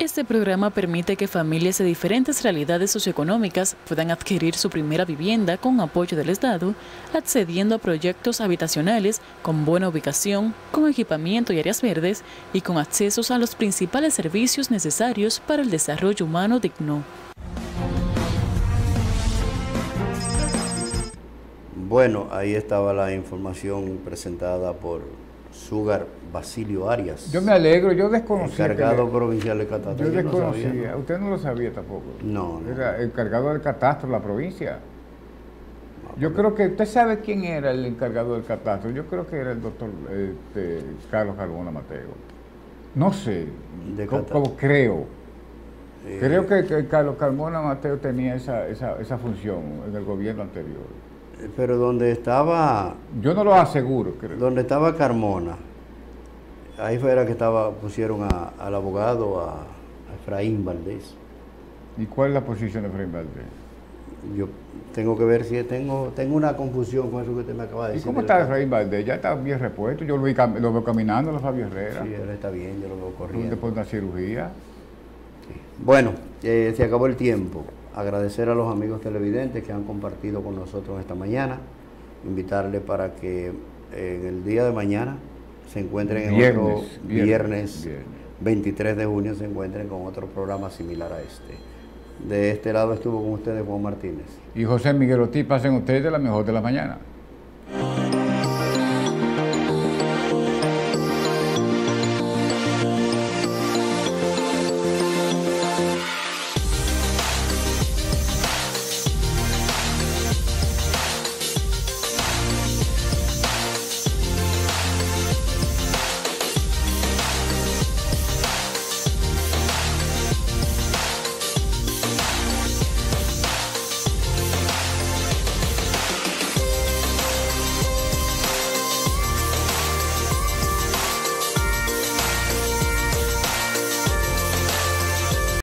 Este programa permite que familias de diferentes realidades socioeconómicas puedan adquirir su primera vivienda con apoyo del Estado, accediendo a proyectos habitacionales con buena ubicación, con equipamiento y áreas verdes y con accesos a los principales servicios necesarios para el desarrollo humano digno. Bueno, ahí estaba la información presentada por Sugar Basilio Arias. Yo me alegro, yo desconocía. Encargado que le, provincial de catastro. Yo, desconocía, no sabía, usted no lo sabía tampoco. No, no. Era encargado del catastro de la provincia. Yo creo que usted sabe quién era el encargado del catastro. Yo creo que era el doctor este, Carlos Carbona Mateo. No sé, como, como, creo. Eh, creo que, que, Carlos Carmona Mateo tenía esa, esa, esa función en el gobierno anterior. Pero donde estaba... Yo no lo aseguro. Creo. Donde estaba Carmona, ahí fue que estaba, pusieron a, al abogado, a, a, Efraín Valdés. ¿Y cuál es la posición de Efraín Valdés? Yo tengo que ver si tengo, tengo una confusión con eso que usted me acaba de decir. ¿Y cómo está Efraín Valdés? Ya está bien repuesto. Yo lo, vi, lo veo caminando, la Fabio Herrera. Sí, él está bien, yo lo veo corriendo. Después de una cirugía. Bueno, eh, se acabó el tiempo agradecer a los amigos televidentes que han compartido con nosotros esta mañana, invitarles para que en el día de mañana se encuentren en viernes, otro viernes, viernes, viernes, 23 de junio, se encuentren con otro programa similar a este. De este lado estuvo con ustedes Juan Martínez. Y José Miguel Ortiz, pasen ustedes de la mejor de la mañana.